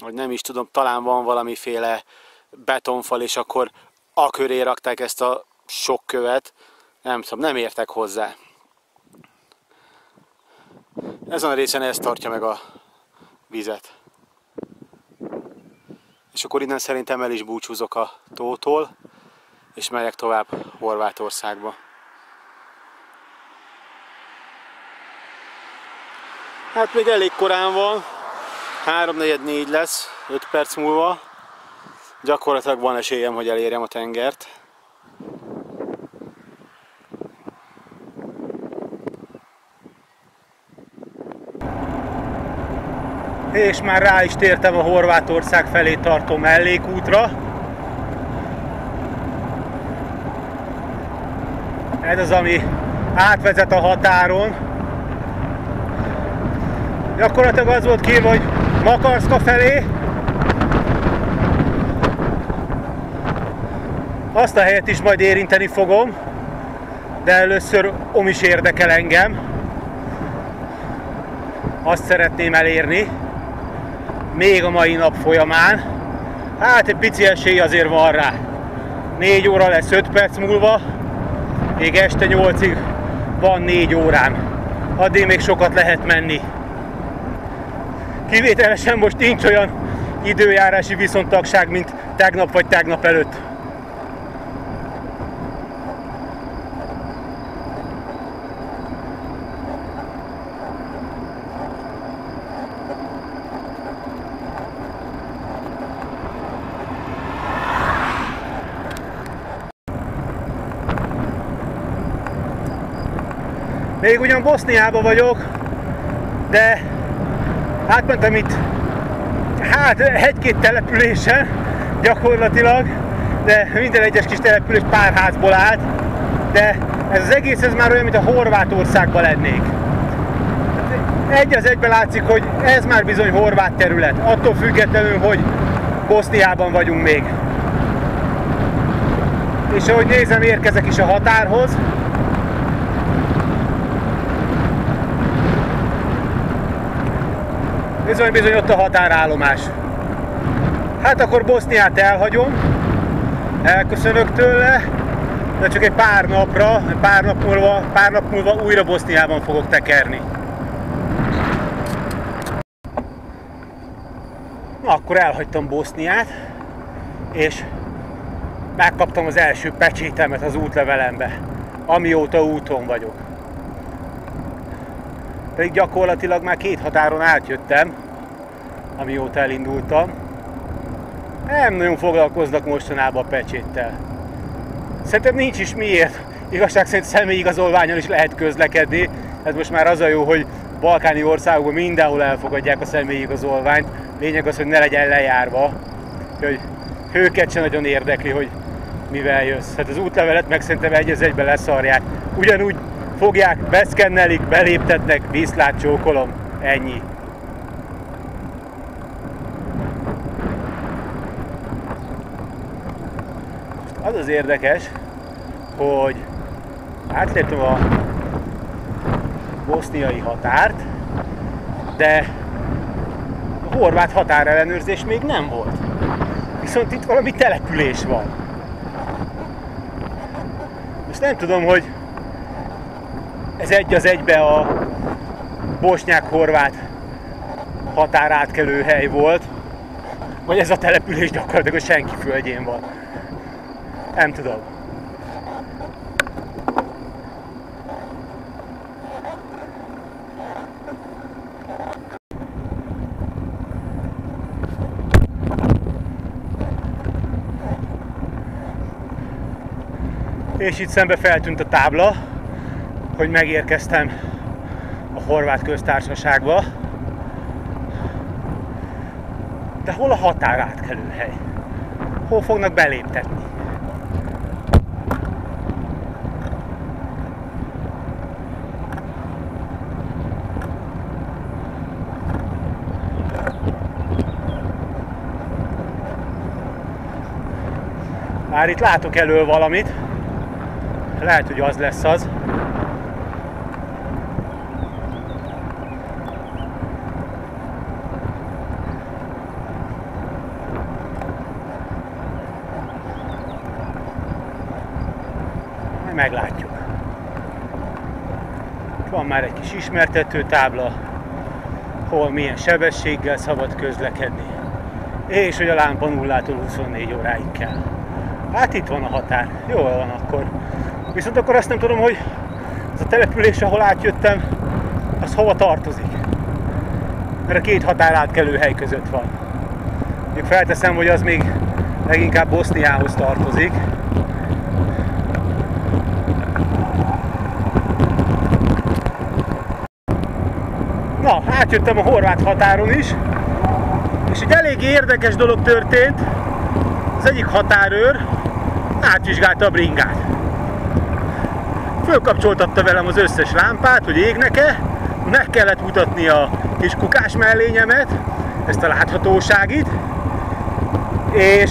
vagy nem is tudom, talán van valamiféle betonfal, és akkor a köré rakták ezt a sok követ. Nem tudom, nem értek hozzá. Ezen a részen ez tartja meg a vizet. És akkor innen szerintem el is búcsúzok a tótól, és megyek tovább Horvátországba. Hát még elég korán van, 3-4 lesz, 5 perc múlva. Gyakorlatilag van esélyem, hogy elérjem a tengert. És már rá is tértem a Horvátország felé tartó mellékútra. Ez az, ami átvezet a határon. Gyakorlatilag az volt kívül, hogy Makarszka felé. Azt a helyet is majd érinteni fogom, de először Om is érdekel engem. Azt szeretném elérni, még a mai nap folyamán. Hát egy pici esély azért van rá. 4 óra lesz 5 perc múlva, még este 8-ig van 4 órám. Addig még sokat lehet menni. Kivételesen most nincs olyan időjárási viszontagság, mint tegnap vagy tegnap előtt. Még ugyan Boszniában vagyok, de átmentem itt hát egy-két településen gyakorlatilag, de minden egyes kis település pár házból állt, de ez az egész ez már olyan, mint a Horvátországban lennék. Egy az egyben látszik, hogy ez már bizony horvát terület, attól függetlenül, hogy Boszniában vagyunk még. És ahogy nézem, érkezek is a határhoz, Bizony, bizony ott a határállomás. Hát akkor Boszniát elhagyom, elköszönök tőle, de csak egy pár napra, pár nap múlva, pár nap múlva újra Boszniában fogok tekerni. Na, akkor elhagytam Boszniát, és megkaptam az első pecsétemet az útlevelembe, amióta úton vagyok pedig gyakorlatilag már két határon átjöttem, amióta elindultam. Nem nagyon foglalkoznak mostanában a pecséttel. Szerintem nincs is miért. Igazság szerint személyigazolványon is lehet közlekedni. Ez most már az a jó, hogy balkáni országokban mindenhol elfogadják a személyigazolványt. Lényeg az, hogy ne legyen lejárva. Úgyhogy őket sem nagyon érdekli, hogy mivel jössz. Hát az útlevelet meg szerintem egy egybe leszarják. Ugyanúgy fogják, beszkennelik, beléptetnek, viszlát csókolom. Ennyi. Az az érdekes, hogy átléptem a boszniai határt, de a horvát határellenőrzés még nem volt. Viszont itt valami település van. Most nem tudom, hogy ez egy az egybe a bosnyák-horvát határátkelő hely volt, vagy ez a település gyakorlatilag a senki földjén van. Nem tudom. És itt szembe feltűnt a tábla, hogy megérkeztem a horvát köztársaságba. De hol a határátkelőhely? Hol fognak beléptetni? Már itt látok elől valamit. Lehet, hogy az lesz az. Majd meglátjuk. Itt van már egy kis ismertető tábla, hol milyen sebességgel szabad közlekedni, és hogy a lámpa nullától 24 óráig kell. Hát itt van a határ. Jól van akkor. Viszont akkor azt nem tudom, hogy ez a település, ahol átjöttem, az hova tartozik. Mert a két határátkelő hely között van. Még felteszem, hogy az még leginkább Boszniához tartozik. Na, átjöttem a horvát határon is, és egy elég érdekes dolog történt. Az egyik határőr átvizsgálta a bringát. Fölkapcsoltatta velem az összes lámpát, hogy égnek-e, meg kellett mutatni a kis kukás mellényemet, ezt a láthatóságit, és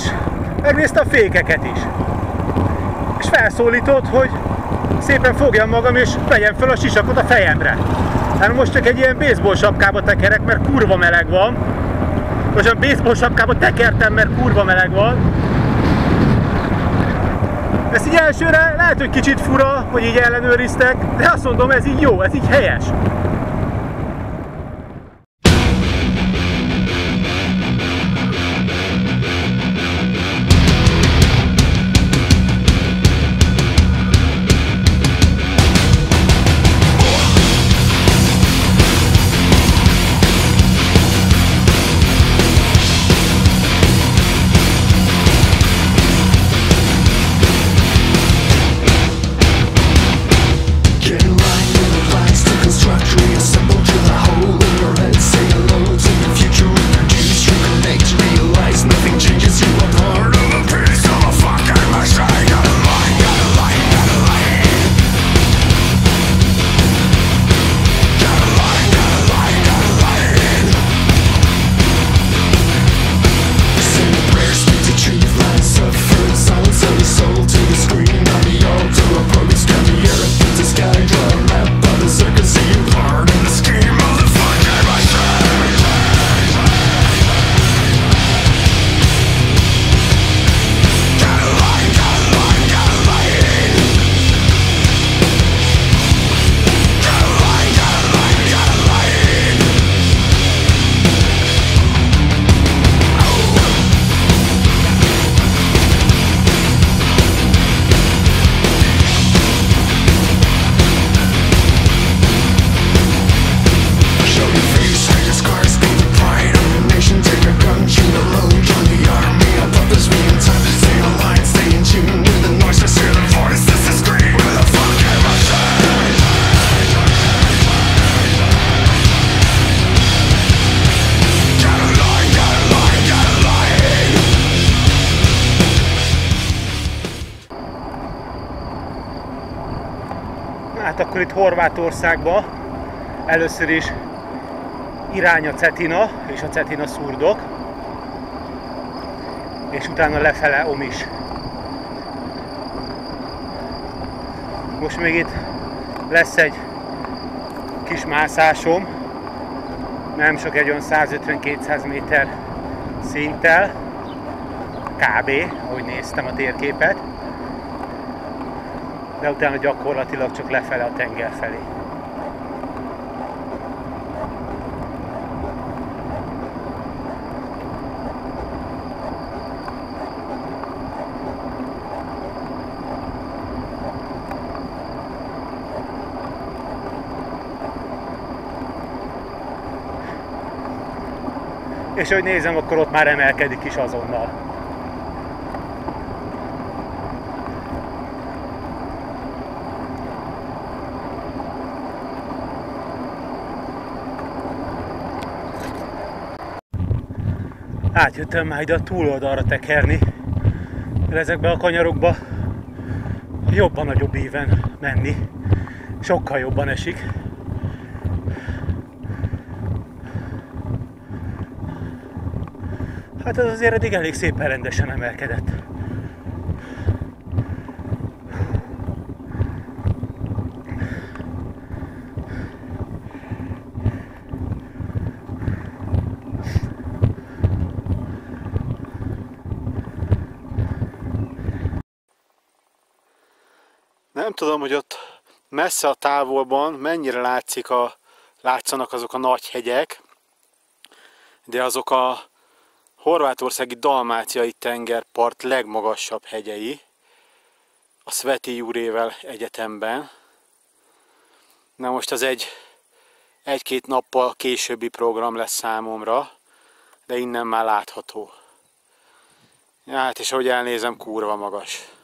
megnézte a fékeket is. És felszólított, hogy szépen fogjam magam, és vegyem fel a sisakot a fejemre. Hát most csak egy ilyen baseball sapkába tekerek, mert kurva meleg van. Most a baseball sapkába tekertem, mert kurva meleg van. Ez így elsőre lehet, hogy kicsit fura, hogy így ellenőriztek, de azt mondom, ez így jó, ez így helyes. Horvátországba először is irány a Cetina és a Cetina szurdok, és utána lefele Omis. Most még itt lesz egy kis mászásom, nem sok, egy olyan 150-200 méter szinttel, kb. ahogy néztem a térképet, de utána gyakorlatilag csak lefele a tenger felé. És hogy nézem, akkor ott már emelkedik is azonnal. Átjöttem már ide a túloldalra tekerni, mert ezekbe a kanyarokba jobban nagyobb íven menni. Sokkal jobban esik. Hát ez azért eddig elég szépen rendesen emelkedett. Nem tudom, hogy ott messze a távolban mennyire látszik a, látszanak azok a nagy hegyek, de azok a horvátországi dalmáciai tengerpart legmagasabb hegyei, a Sveti Jurével egyetemben. Na most az egy egy-két nappal későbbi program lesz számomra, de innen már látható. Hát és ahogy elnézem, kurva magas.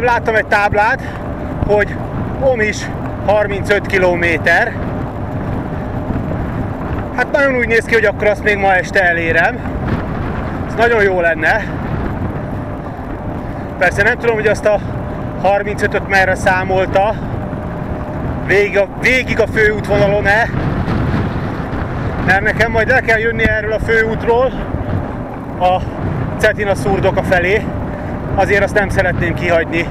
Előbb láttam egy táblát, hogy Om is 35 km. Hát nagyon úgy néz ki, hogy akkor azt még ma este elérem. Ez nagyon jó lenne. Persze nem tudom, hogy azt a 35-öt merre számolta. Végig a, végig a főútvonalon-e. Mert nekem majd le kell jönni erről a főútról a Cetina szurdoka felé. Azért azt nem szeretném kihagyni.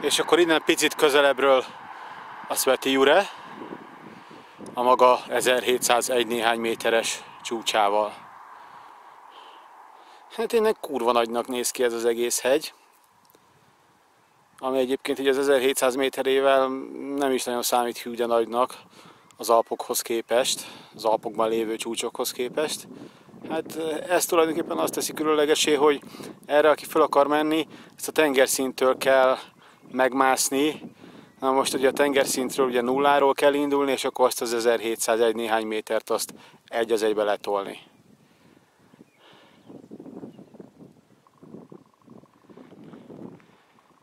És akkor innen picit közelebbről a Sveti Jure, a maga 1701 néhány méteres csúcsával. Hát tényleg kurva nagynak néz ki ez az egész hegy. Ami egyébként így az 1700 méterével nem is nagyon számít hű de nagynak az Alpokhoz képest, az Alpokban lévő csúcsokhoz képest. Hát ez tulajdonképpen azt teszi különlegesé, hogy erre, aki fel akar menni, ezt a tengerszintől kell megmászni. Na most ugye a tengerszintről ugye nulláról kell indulni, és akkor azt az 1701 néhány métert azt egy az egybe letolni.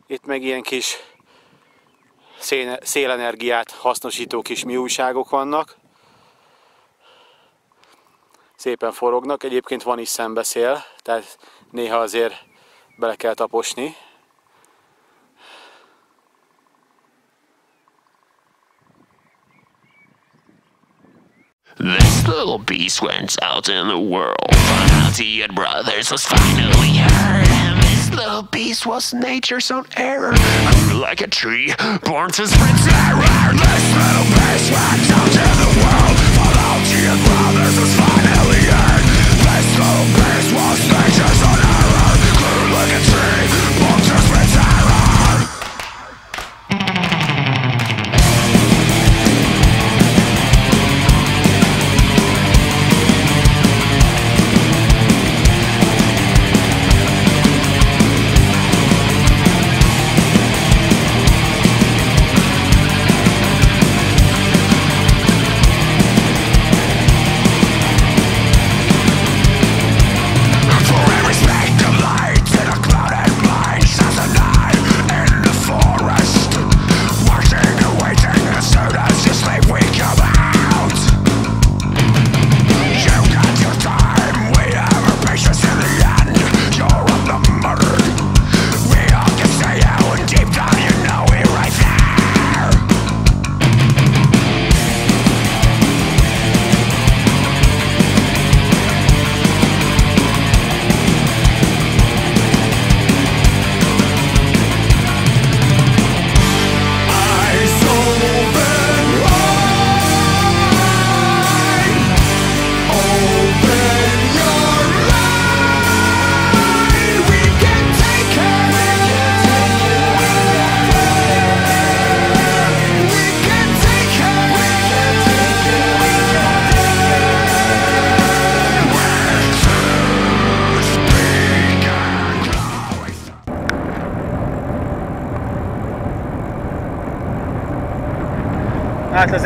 Itt meg ilyen kis széne- szélenergiát hasznosító kis mi újságok vannak. Szépen forognak, egyébként van is szembeszél, tehát néha azért bele kell taposni. This little beast went out in the world. He had brothers was finally heard. Little beast was nature's own error. Like a tree, born to spread terror. This little beast went out in the world.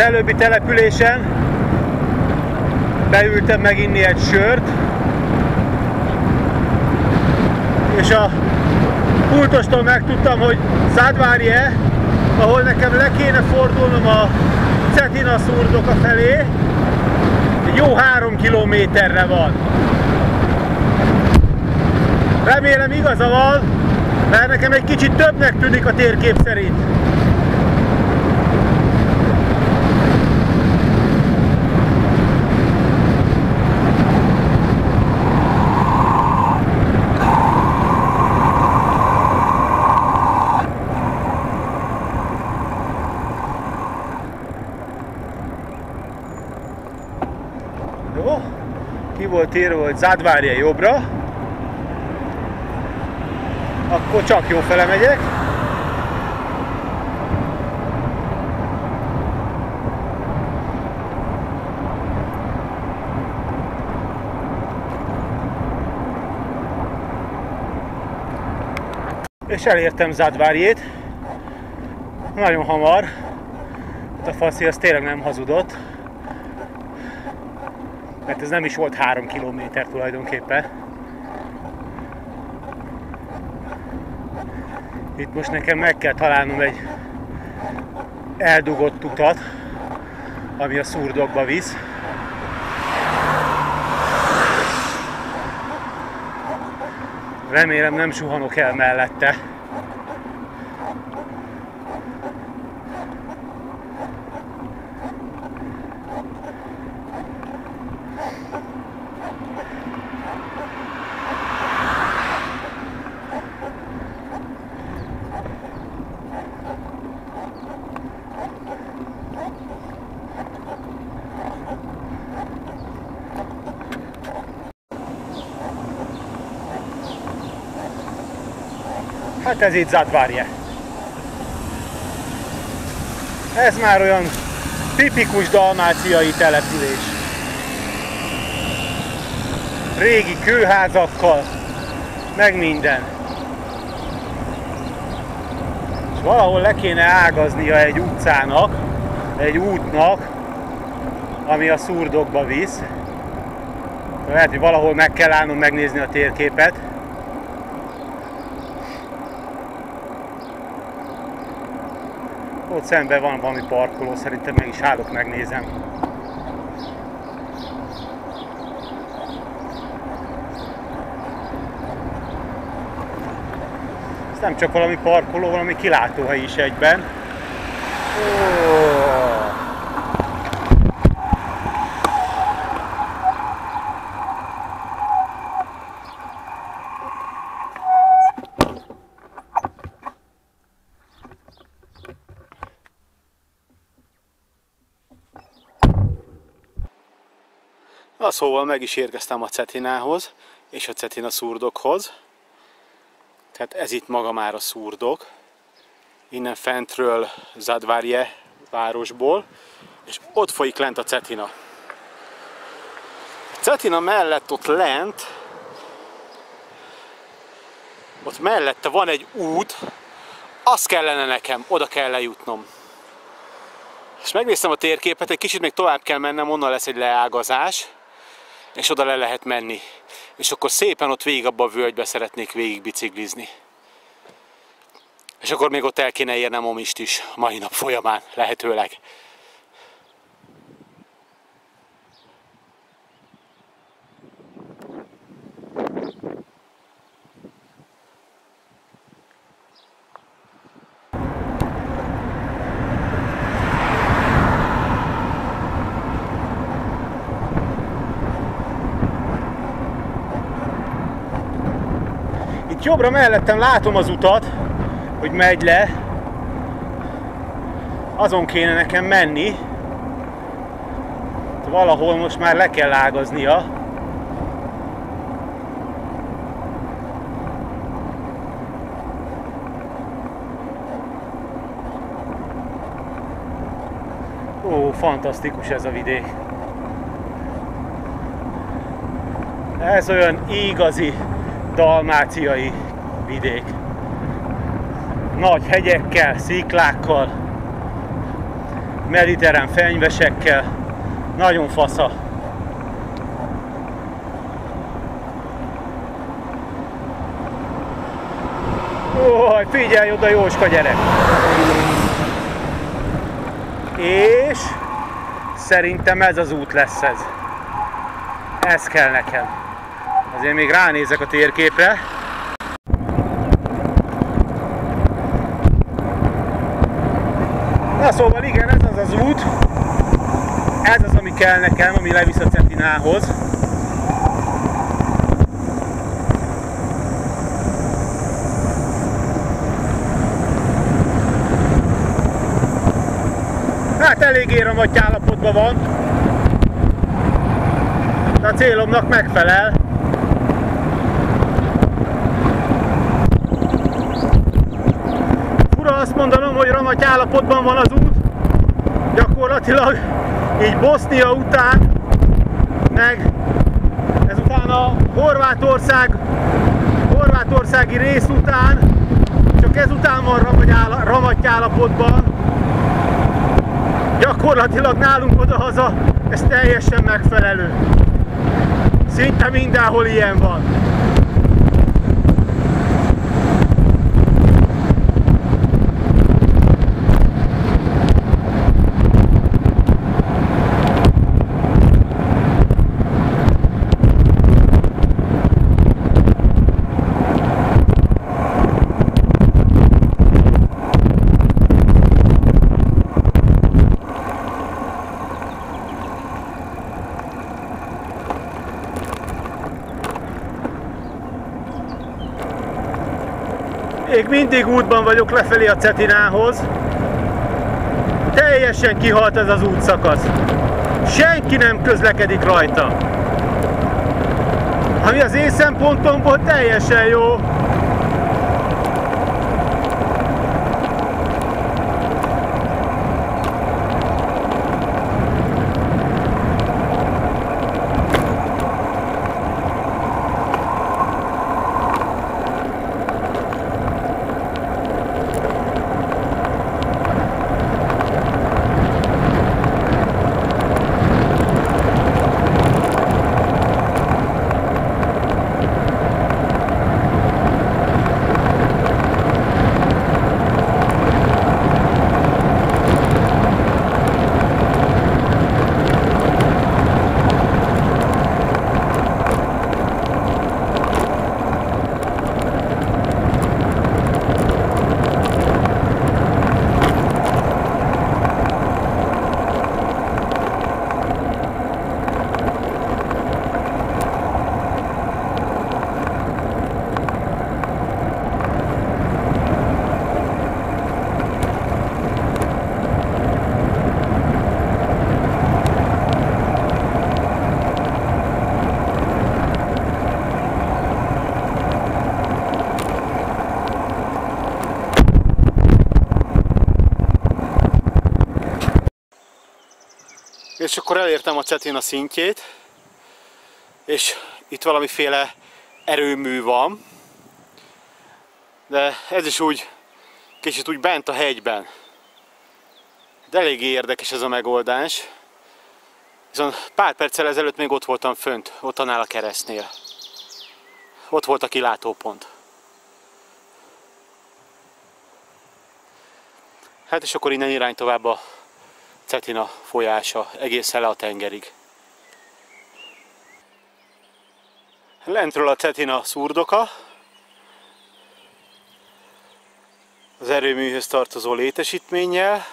Előbbi településen beültem meginni egy sört, és a pultostól megtudtam, hogy Zádvárje, ahol nekem le kéne fordulnom a Cetina szurdoka felé, jó három kilométerre van. Remélem igaza van, mert nekem egy kicsit többnek tűnik a térkép szerint. Jó, írva, hogy Zádvárja jobbra, akkor csak jó fele megyek. És elértem Zádvárjét. Nagyon hamar. Hát a faszi az tényleg nem hazudott. Mert ez nem is volt három kilométer tulajdonképpen. Itt most nekem meg kell találnom egy eldugott utat, ami a szurdokba visz. Remélem nem suhanok el mellette. Ez itt Zadvárje. Ez már olyan tipikus dalmáciai település. Régi kőházakkal, meg minden. És valahol le kéne ágaznia egy utcának, egy útnak, ami a szurdokba visz. Lehet, hogy valahol meg kell állnom megnézni a térképet. Ott szemben van valami parkoló, szerintem meg is állok, megnézem. Ez nem csak valami parkoló, valami kilátóhely is egyben. Oh. Szóval meg is érkeztem a Cetinához és a Cetina szurdokhoz. Tehát ez itt maga már a szurdok. Innen fentről Zadvárje városból, és ott folyik lent a Cetina. A Cetina mellett ott lent, ott mellette van egy út, az kellene nekem, oda kell lejutnom. És megnéztem a térképet, egy kicsit még tovább kell mennem, onnan lesz egy leágazás, és oda le lehet menni. És akkor szépen ott végig abba a völgybe szeretnék végig biciklizni. És akkor még ott el kéne érnem Omist is mai nap folyamán, lehetőleg. Itt jobbra mellettem látom az utat, hogy megy le. Azon kéne nekem menni. Valahol most már le kell ágaznia. Ó, fantasztikus ez a vidék. Ez olyan igazi dalmáciai vidék. Nagy hegyekkel, sziklákkal, mediterrán fenyvesekkel. Nagyon fasza. Ó, figyelj oda Jóska gyerek! És szerintem ez az út lesz ez. Ez kell nekem. Azért még ránézek a térképre. Na szóval igen, ez az az út. Ez az, ami kell nekem, ami levisz a Cetinához. Hát eléggé ramagy állapotban van. De a célomnak megfelel. Fura azt mondanom, hogy ramagy állapotban van az út. Gyakorlatilag így Bosznia után, meg ezután a Horvátország, Horvátországi rész után, csak ezután van ramagy állapotban. Gyakorlatilag nálunk odahaza ez teljesen megfelelő. Szinte mindenhol ilyen van. Még mindig útban vagyok lefelé a Cetinához. Teljesen kihalt ez az útszakasz. Senki nem közlekedik rajta. Ami az én szempontomból teljesen jó. És akkor elértem a Cetina szintjét, és itt valamiféle erőmű van, de ez is úgy kicsit úgy bent a hegyben. De eléggé érdekes ez a megoldás. Viszont pár perccel ezelőtt még ott voltam fönt, ott annál a keresztnél. Ott volt a kilátópont. Hát és akkor innen irány tovább a Cetina folyása egészen le a tengerig. Lentről a Cetina szurdoka, az erőműhöz tartozó létesítménnyel,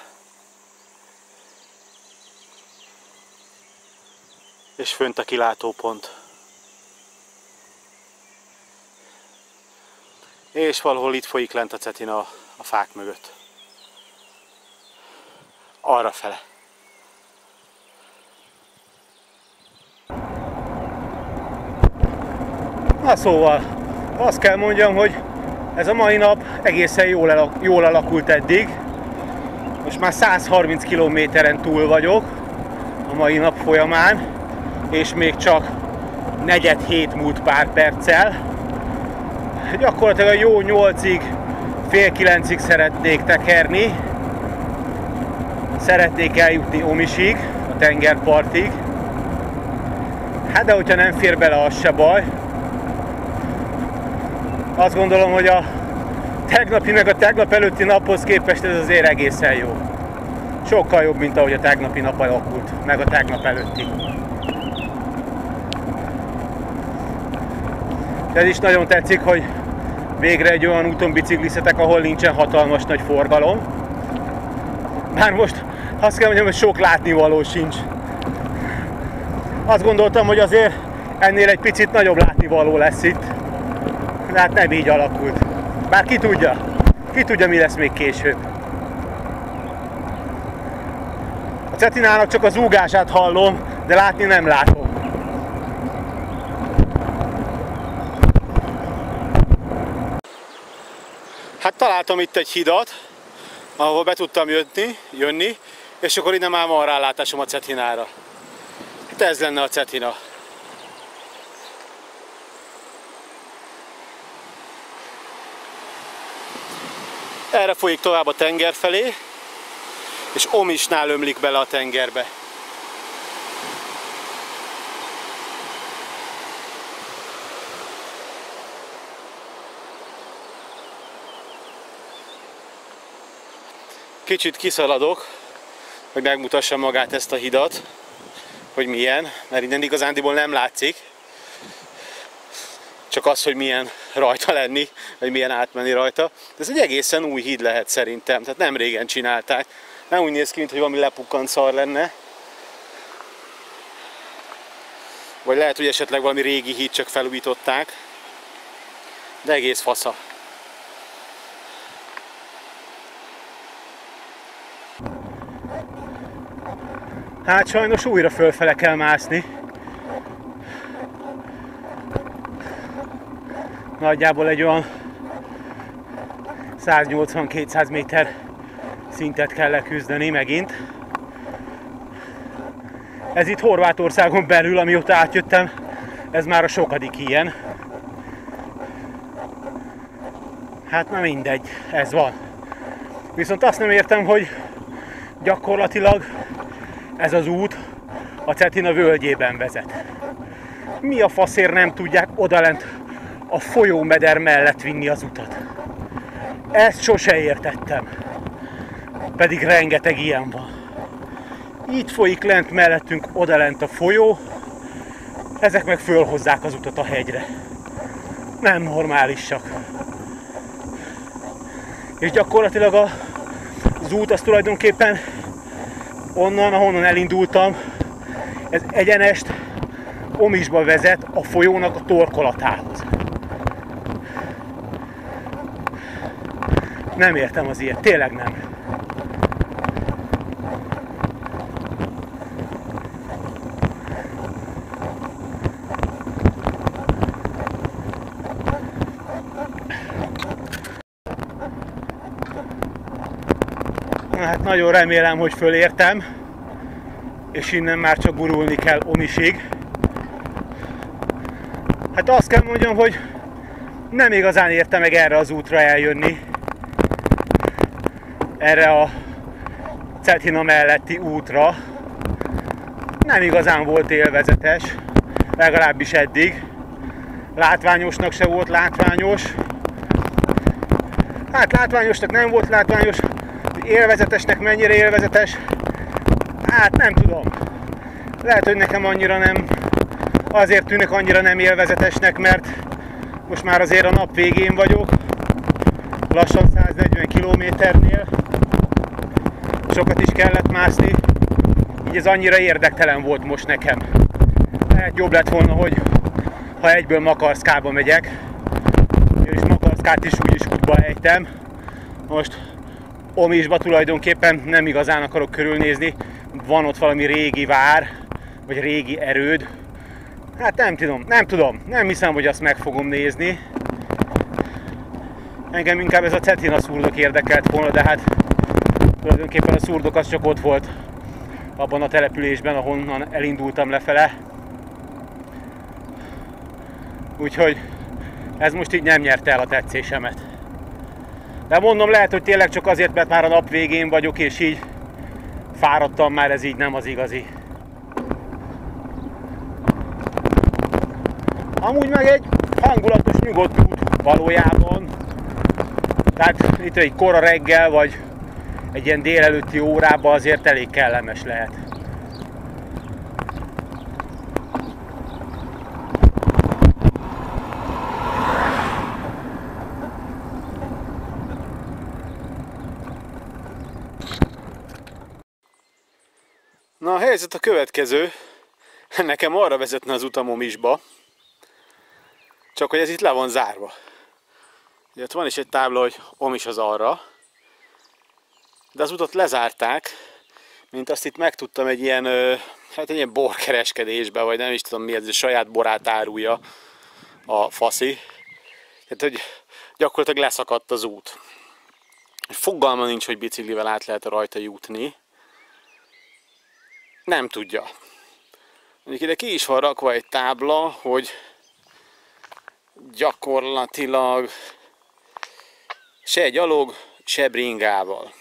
és fönt a kilátópont. És valahol itt folyik lent a Cetina a fák mögött. Arra fele. Na szóval, azt kell mondjam, hogy ez a mai nap egészen jól, elak, jól alakult eddig. Most már 130 kilométeren túl vagyok a mai nap folyamán, és még csak negyed hét múlt pár perccel. Gyakorlatilag a jó nyolcig, fél kilencig szeretnék tekerni. szeretnék eljutni Omisig, a tengerpartig. Hát de hogyha nem fér bele, az se baj. Azt gondolom, hogy a tegnapi meg a tegnap előtti naphoz képest ez azért egészen jó. Sokkal jobb, mint ahogy a tegnapi nap alakult, meg a tegnap előtti. Ez is nagyon tetszik, hogy végre egy olyan úton biciklizhetek, ahol nincsen hatalmas nagy forgalom. Bár most azt kell mondjam, hogy sok látnivaló sincs. Azt gondoltam, hogy azért ennél egy picit nagyobb látnivaló lesz itt. Hát nem így alakult. Bár ki tudja, ki tudja mi lesz még később. A cetinának csak az úgását hallom, de látni nem látom. Hát találtam itt egy hidat, ahol be tudtam jönni, jönni és akkor innen már van rálátásom a cetinára. Hát ez lenne a cetina. Erre folyik tovább a tenger felé, és Omisnál ömlik bele a tengerbe. Kicsit kiszaladok, hogy megmutassam magát ezt a hidat, hogy milyen, mert innen igazándiból nem látszik. Csak az, hogy milyen rajta lenni, vagy milyen átmenni rajta. De ez egy egészen új híd lehet szerintem, tehát nem régen csinálták. Nem úgy néz ki, mint hogy valami lepukkant szar lenne. Vagy lehet, hogy esetleg valami régi híd csak felújították. De egész fasza. Hát sajnos újra fölfele kell mászni. Nagyjából egy olyan 180-200 méter szintet kell leküzdeni megint. Ez itt Horvátországon belül, amióta átjöttem, ez már a sokadik ilyen. Hát na mindegy, ez van. Viszont azt nem értem, hogy gyakorlatilag ez az út a Cetina völgyében vezet. Mi a faszért nem tudják odalent a folyómeder mellett vinni az utat? Ezt sose értettem. Pedig rengeteg ilyen van. Itt folyik lent mellettünk odalent a folyó, ezek meg fölhozzák az utat a hegyre. Nem normálisak. És gyakorlatilag a, az út az tulajdonképpen onnan, ahonnan elindultam, ez egyenest Omisba vezet a folyónak a torkolatához. Nem értem az ilyet, tényleg nem. Hát nagyon remélem, hogy fölértem, és innen már csak gurulni kell Omisig. Hát azt kell mondjam, hogy nem igazán érte meg erre az útra eljönni. Erre a Cetina melletti útra. Nem igazán volt élvezetes, legalábbis eddig. Látványosnak se volt látványos. Hát látványosnak nem volt látványos, élvezetesnek mennyire élvezetes, hát nem tudom. Lehet, hogy nekem annyira nem, azért tűnik annyira nem élvezetesnek, mert most már azért a nap végén vagyok, lassan 140 kilométernél, sokat is kellett mászni, így ez annyira érdektelen volt most nekem. Lehet jobb lett volna, hogy ha egyből Makarszkába megyek, és Makarszkát is úgyis útba ejtem. Most Omisba tulajdonképpen nem igazán akarok körülnézni. Van ott valami régi vár, vagy régi erőd. Hát nem tudom, nem tudom. Nem hiszem, hogy azt meg fogom nézni. Engem inkább ez a Cetina szurdok érdekelt volna, de hát tulajdonképpen a szurdok az csak ott volt abban a településben, ahonnan elindultam lefele. Úgyhogy ez most így nem nyerte el a tetszésemet. De mondom, lehet, hogy tényleg csak azért, mert már a nap végén vagyok, és így fáradtam már, ez így nem az igazi. Amúgy meg egy hangulatos, nyugodt út valójában. Tehát itt egy kora reggel, vagy egy ilyen délelőtti órában azért elég kellemes lehet. Na a helyzet a következő. Nekem arra vezetne az utam Omisba, csak hogy ez itt le van zárva. Ugye ott van is egy tábla, hogy Omis az arra, de az utat lezárták, mint azt itt megtudtam egy ilyen, hát egy ilyen borkereskedésbe, vagy nem is tudom mi ez, a saját borát árulja a faszi. Tehát, hogy gyakorlatilag leszakadt az út. Fogalma nincs, hogy biciklivel át lehet rajta jutni. Nem tudja. Mondjuk ide ki is van rakva egy tábla, hogy gyakorlatilag se gyalog, se bringával.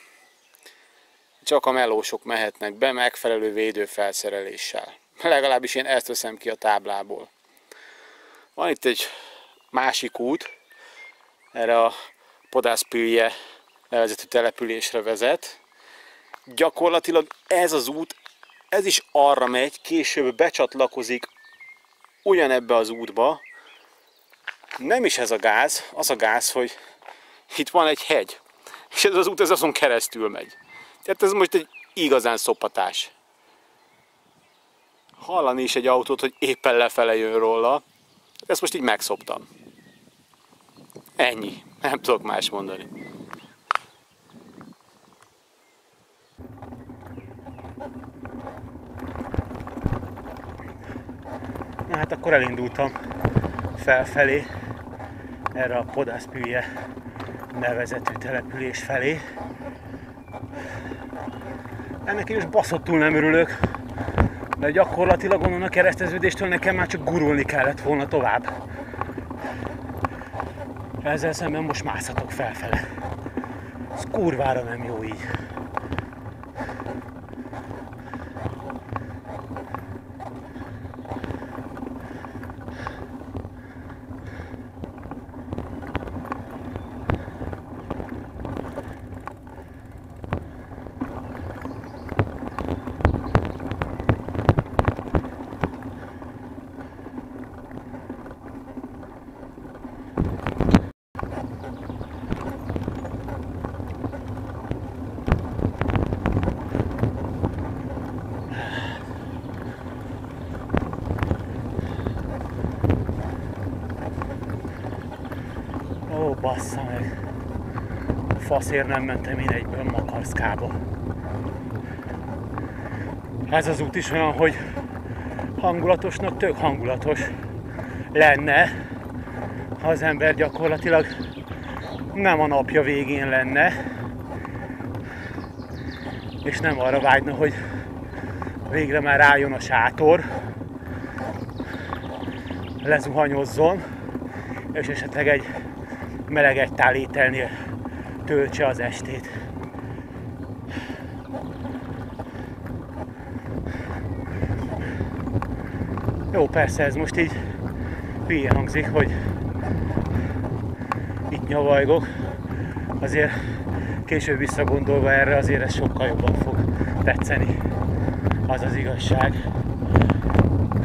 Csak a melósok mehetnek be megfelelő védőfelszereléssel. Legalábbis én ezt veszem ki a táblából. Van itt egy másik út, erre a Podászpülje nevezetű településre vezet. Gyakorlatilag ez az út, ez is arra megy, később becsatlakozik ugyanebbe az útba. Nem is ez a gáz, az a gáz, hogy itt van egy hegy, és ez az út ez azon keresztül megy. Tehát ez most egy igazán szopatás. Hallani is egy autót, hogy éppen lefele jön róla. Ezt most így megszoptam. Ennyi. Nem tudok más mondani. Na hát akkor elindultam felfelé, erre a Podászpülje nevezetű település felé. Ennek én is baszottul nem örülök, de gyakorlatilag onnan a kereszteződéstől nekem már csak gurulni kellett volna tovább. Ezzel szemben most mászhatok felfele. Ez kurvára nem jó így. Ó, bassza meg. Faszért nem mentem én egyből Makarszkába. Ez az út is olyan, hogy hangulatosnak tök hangulatos lenne, ha az ember gyakorlatilag nem a napja végén lenne, és nem arra vágyna, hogy végre már rájön a sátor, lezuhanyozzon, és esetleg egy meleg egytál ételnél töltse az estét. Jó, persze ez most így hülye hangzik, hogy itt nyavajgok. Azért később visszagondolva erre azért ez sokkal jobban fog tetszeni. Az az igazság.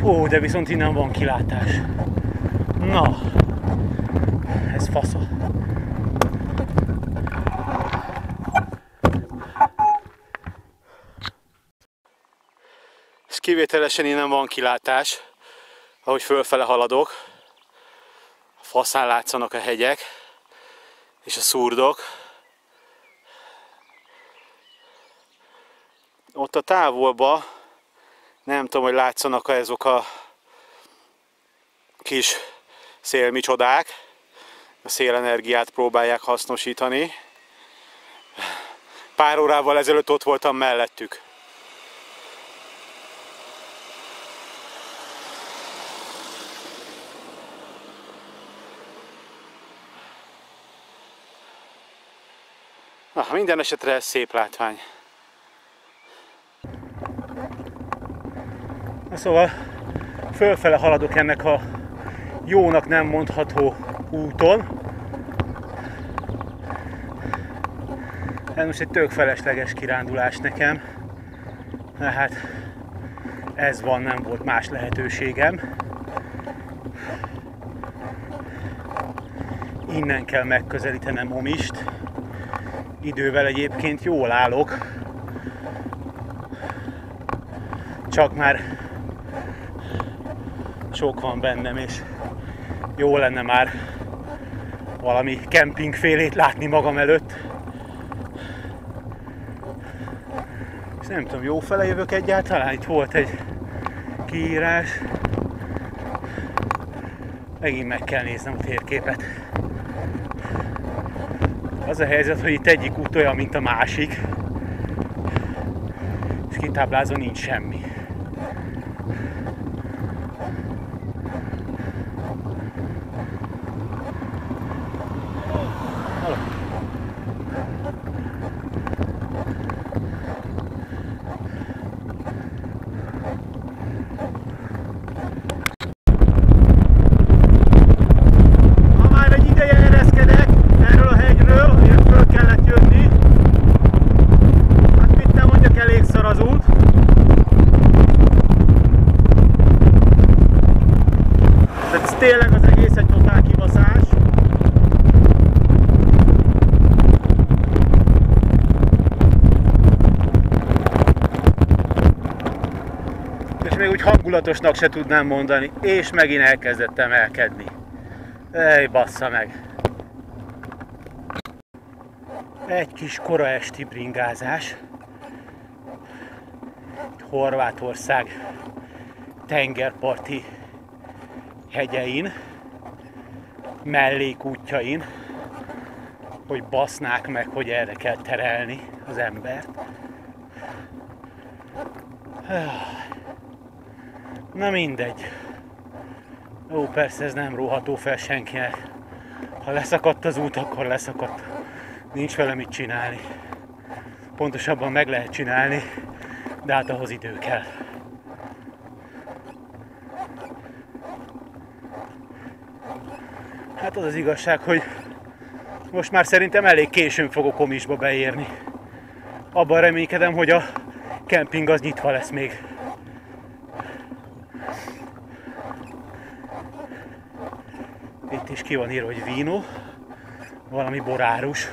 Ó, de viszont innen van kilátás. Na, ez fasza. Ez kivételesen innen van kilátás, ahogy fölfele haladok. A faszán látszanak a hegyek és a szurdok. Ott a távolba nem tudom, hogy látszanak -e ezok a kis szélmi csodák. A szélenergiát próbálják hasznosítani. Pár órával ezelőtt ott voltam mellettük. Na, minden esetre szép látvány. Na szóval fölfele haladok ennek a jónak nem mondható úton. Ez most egy tök felesleges kirándulás nekem. Na hát ez van, nem volt más lehetőségem. Innen kell megközelítenem Omist. Idővel egyébként jól állok. Csak már sok van bennem, és jó lenne már valami kempingfélét látni magam előtt. És nem tudom, jó fele jövök egyáltalán? Itt volt egy kiírás. Megint meg kell néznem a térképet. Az a helyzet, hogy itt egyik út olyan, mint a másik, és kitáblázva nincs semmi. 16-osnak se tudnám mondani, és megint elkezdett emelkedni. Ej, bassza meg! Egy kis kora esti bringázás. Horvátország tengerparti hegyein, mellékútjain, hogy basznák meg, hogy erre kell terelni az embert. Na mindegy. Ó, persze ez nem róható fel senkinek. Ha leszakadt az út, akkor leszakadt. Nincs vele mit csinálni. Pontosabban meg lehet csinálni, de hát ahhoz idő kell. Hát az az igazság, hogy most már szerintem elég későn fogok komisba beérni. Abban reménykedem, hogy a kemping az nyitva lesz még. Itt is ki van írva, hogy vino, valami borárus.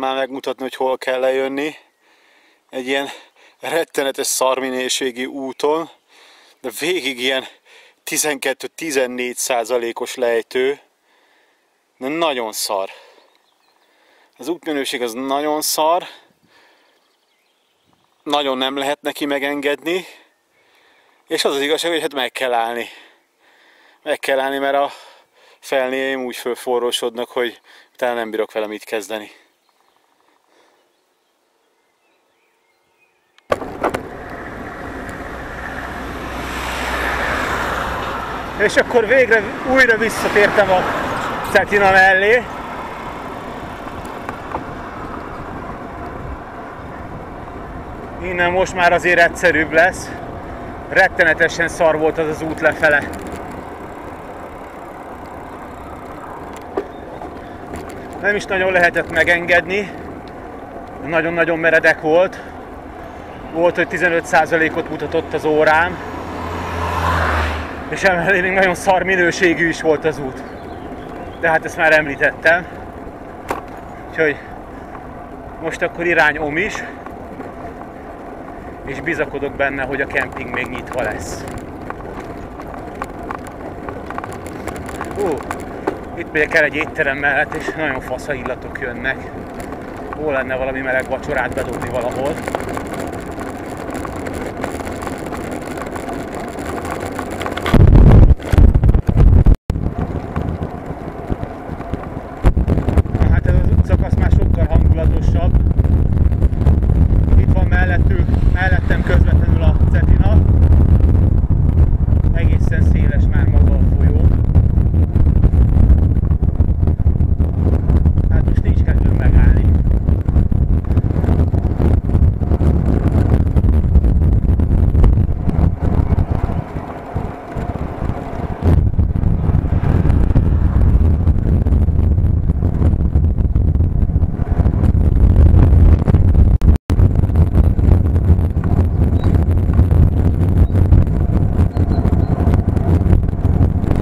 Már megmutatni, hogy hol kell lejönni. Egy ilyen rettenetes szarminőségi úton, de végig ilyen 12-14 százalékos lejtő, de nagyon szar. Az útminőség az nagyon szar, nagyon nem lehet neki megengedni, és az az igazság, hogy hát meg kell állni. Meg kell állni, mert a felnéim úgy fölforrósodnak, hogy utána nem bírok vele mit kezdeni. És akkor végre újra visszatértem a Cetina mellé. Innen most már azért egyszerűbb lesz. Rettenetesen szar volt az az út lefele. Nem is nagyon lehetett megengedni. Nagyon-nagyon meredek volt. Volt, hogy 15%-ot mutatott az órám. És emellé még nagyon szar minőségű is volt az út. De hát ezt már említettem. Úgyhogy most akkor irány Om is. És bizakodok benne, hogy a kemping még nyitva lesz. Hú, itt megyek el egy étterem mellett, és nagyon fasza illatok jönnek. Jó lenne valami meleg vacsorát bedobni valahol. Na hát ez a szakasz már sokkal hangulatosabb. Itt van mellettük, mellettem közvetlenül a Cetina. Egészen széles már maga a folyó. Hát most nincs kedvem megállni.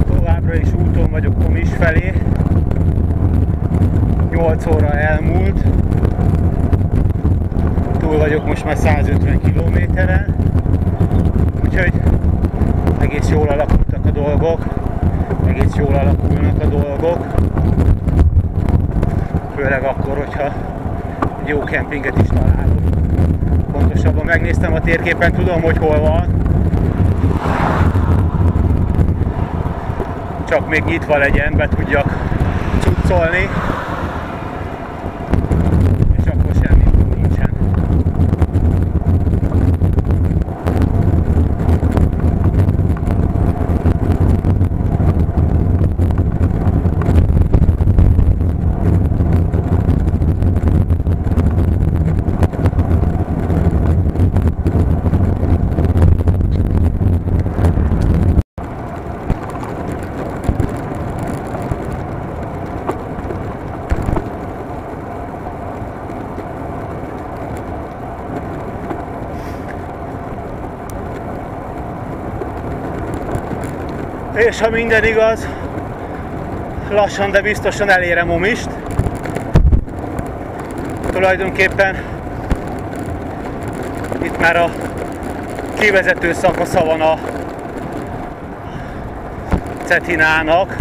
Továbbra is úton vagyok Komis felé. 8 óra elmúlt. Túl vagyok most már 150 kilométeren. Úgyhogy egész jól alakultak a dolgok. Egész jól alakulnak a dolgok. Főleg akkor, hogyha jó kempinget is találok. Pontosabban megnéztem a térképen, tudom, hogy hol van. csak még nyitva legyen, be tudjak cuccolni. És akkor semmi nincsen. És ha minden igaz, lassan, de biztosan elérem Omist. Tulajdonképpen itt már a kivezető szakasza van a Cetinának,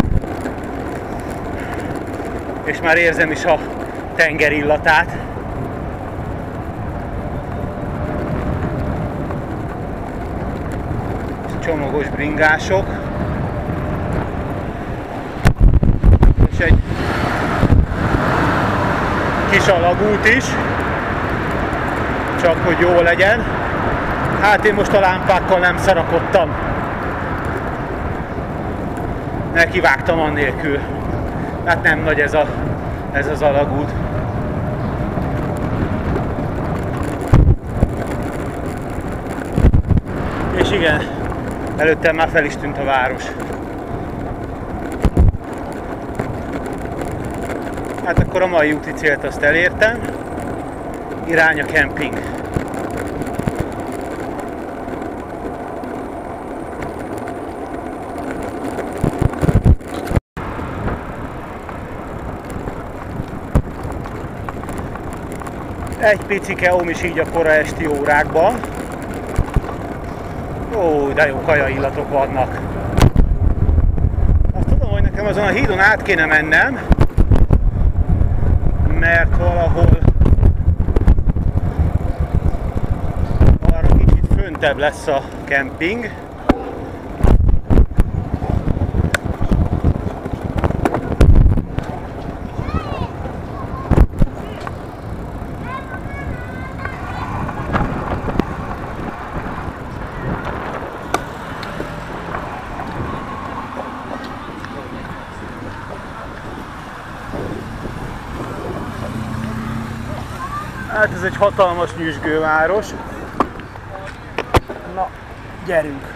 és már érzem is a tenger illatát. Csomagos bringások. és egy kis alagút is, csak hogy jó legyen. Hát én most a lámpákkal nem szarakodtam. Nekivágtam annélkül. Hát nem nagy ez, a, ez az alagút. És igen, előttem már fel is tűnt a város. Hát akkor a mai úti célt azt elértem. Irány a kemping. Egy picike om is így a kora esti órákban. Ó, de jó kaja illatok vannak. Azt tudom, hogy nekem azon a hídon át kéne mennem, mert valahol arra föntebb lesz a kemping. Hát ez egy hatalmas nyüzsgőváros. Na, gyerünk!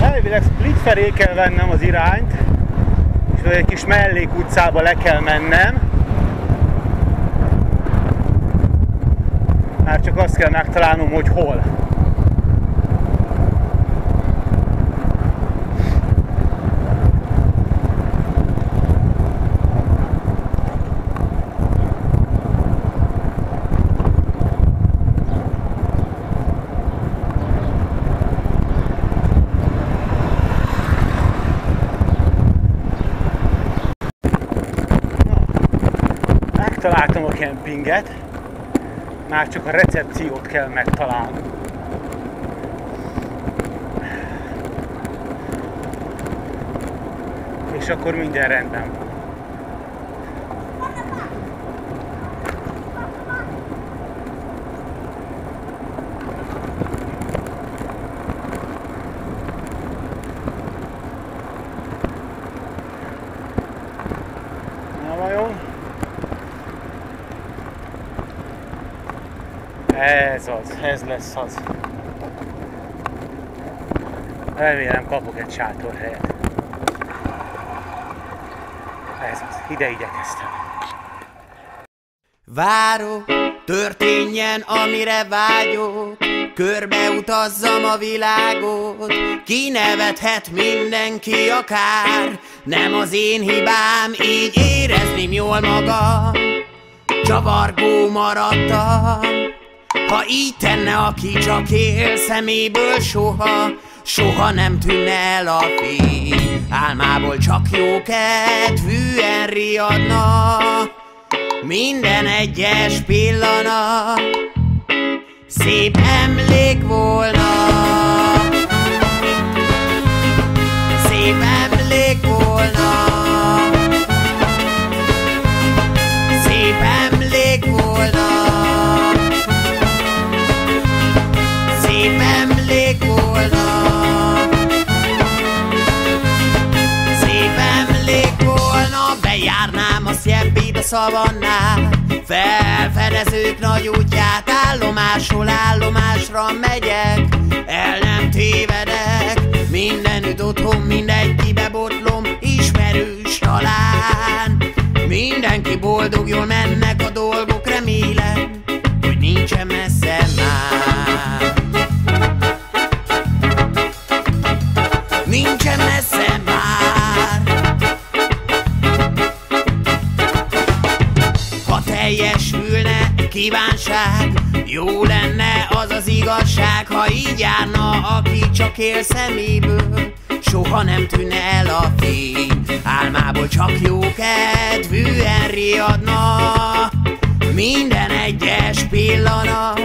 Elvileg split felé kell vennem az irányt, és egy kis mellék utcába le kell mennem. Már csak azt kell megtalálnom, hogy hol. Megtaláltam a kempinget, már csak a recepciót kell megtalálni. És akkor minden rendben van. Na vajon? Ez lesz az. Remélem kapok egy sátorhelyet. Ez az, ide igyekeztem. Várok, történjen, amire vágyok, körbeutazzam a világot, kinevethet mindenki akár, nem az én hibám, így érezném jól magam, csavargó maradtam, ha így tenne, aki csak él szeméből soha, soha nem tűnne el a fény, álmából csak jó kedvűen riadna, minden egyes pillanat szép emlék volna. Bejárnám a szebbét a szavannát, felfedezők nagy útját, állomásról állomásra megyek, el nem tévedek, mindenütt otthon, mindenkibe botlom, ismerős talán. Mindenki boldog, jól mennek a dolgok, remélem, hogy nincsen messze már. Kívánság, jó lenne az az igazság, ha így járna, aki csak él szeméből. Soha nem tűnne el a fény, álmából csak jó kedvűen riadna. Minden egyes pillanat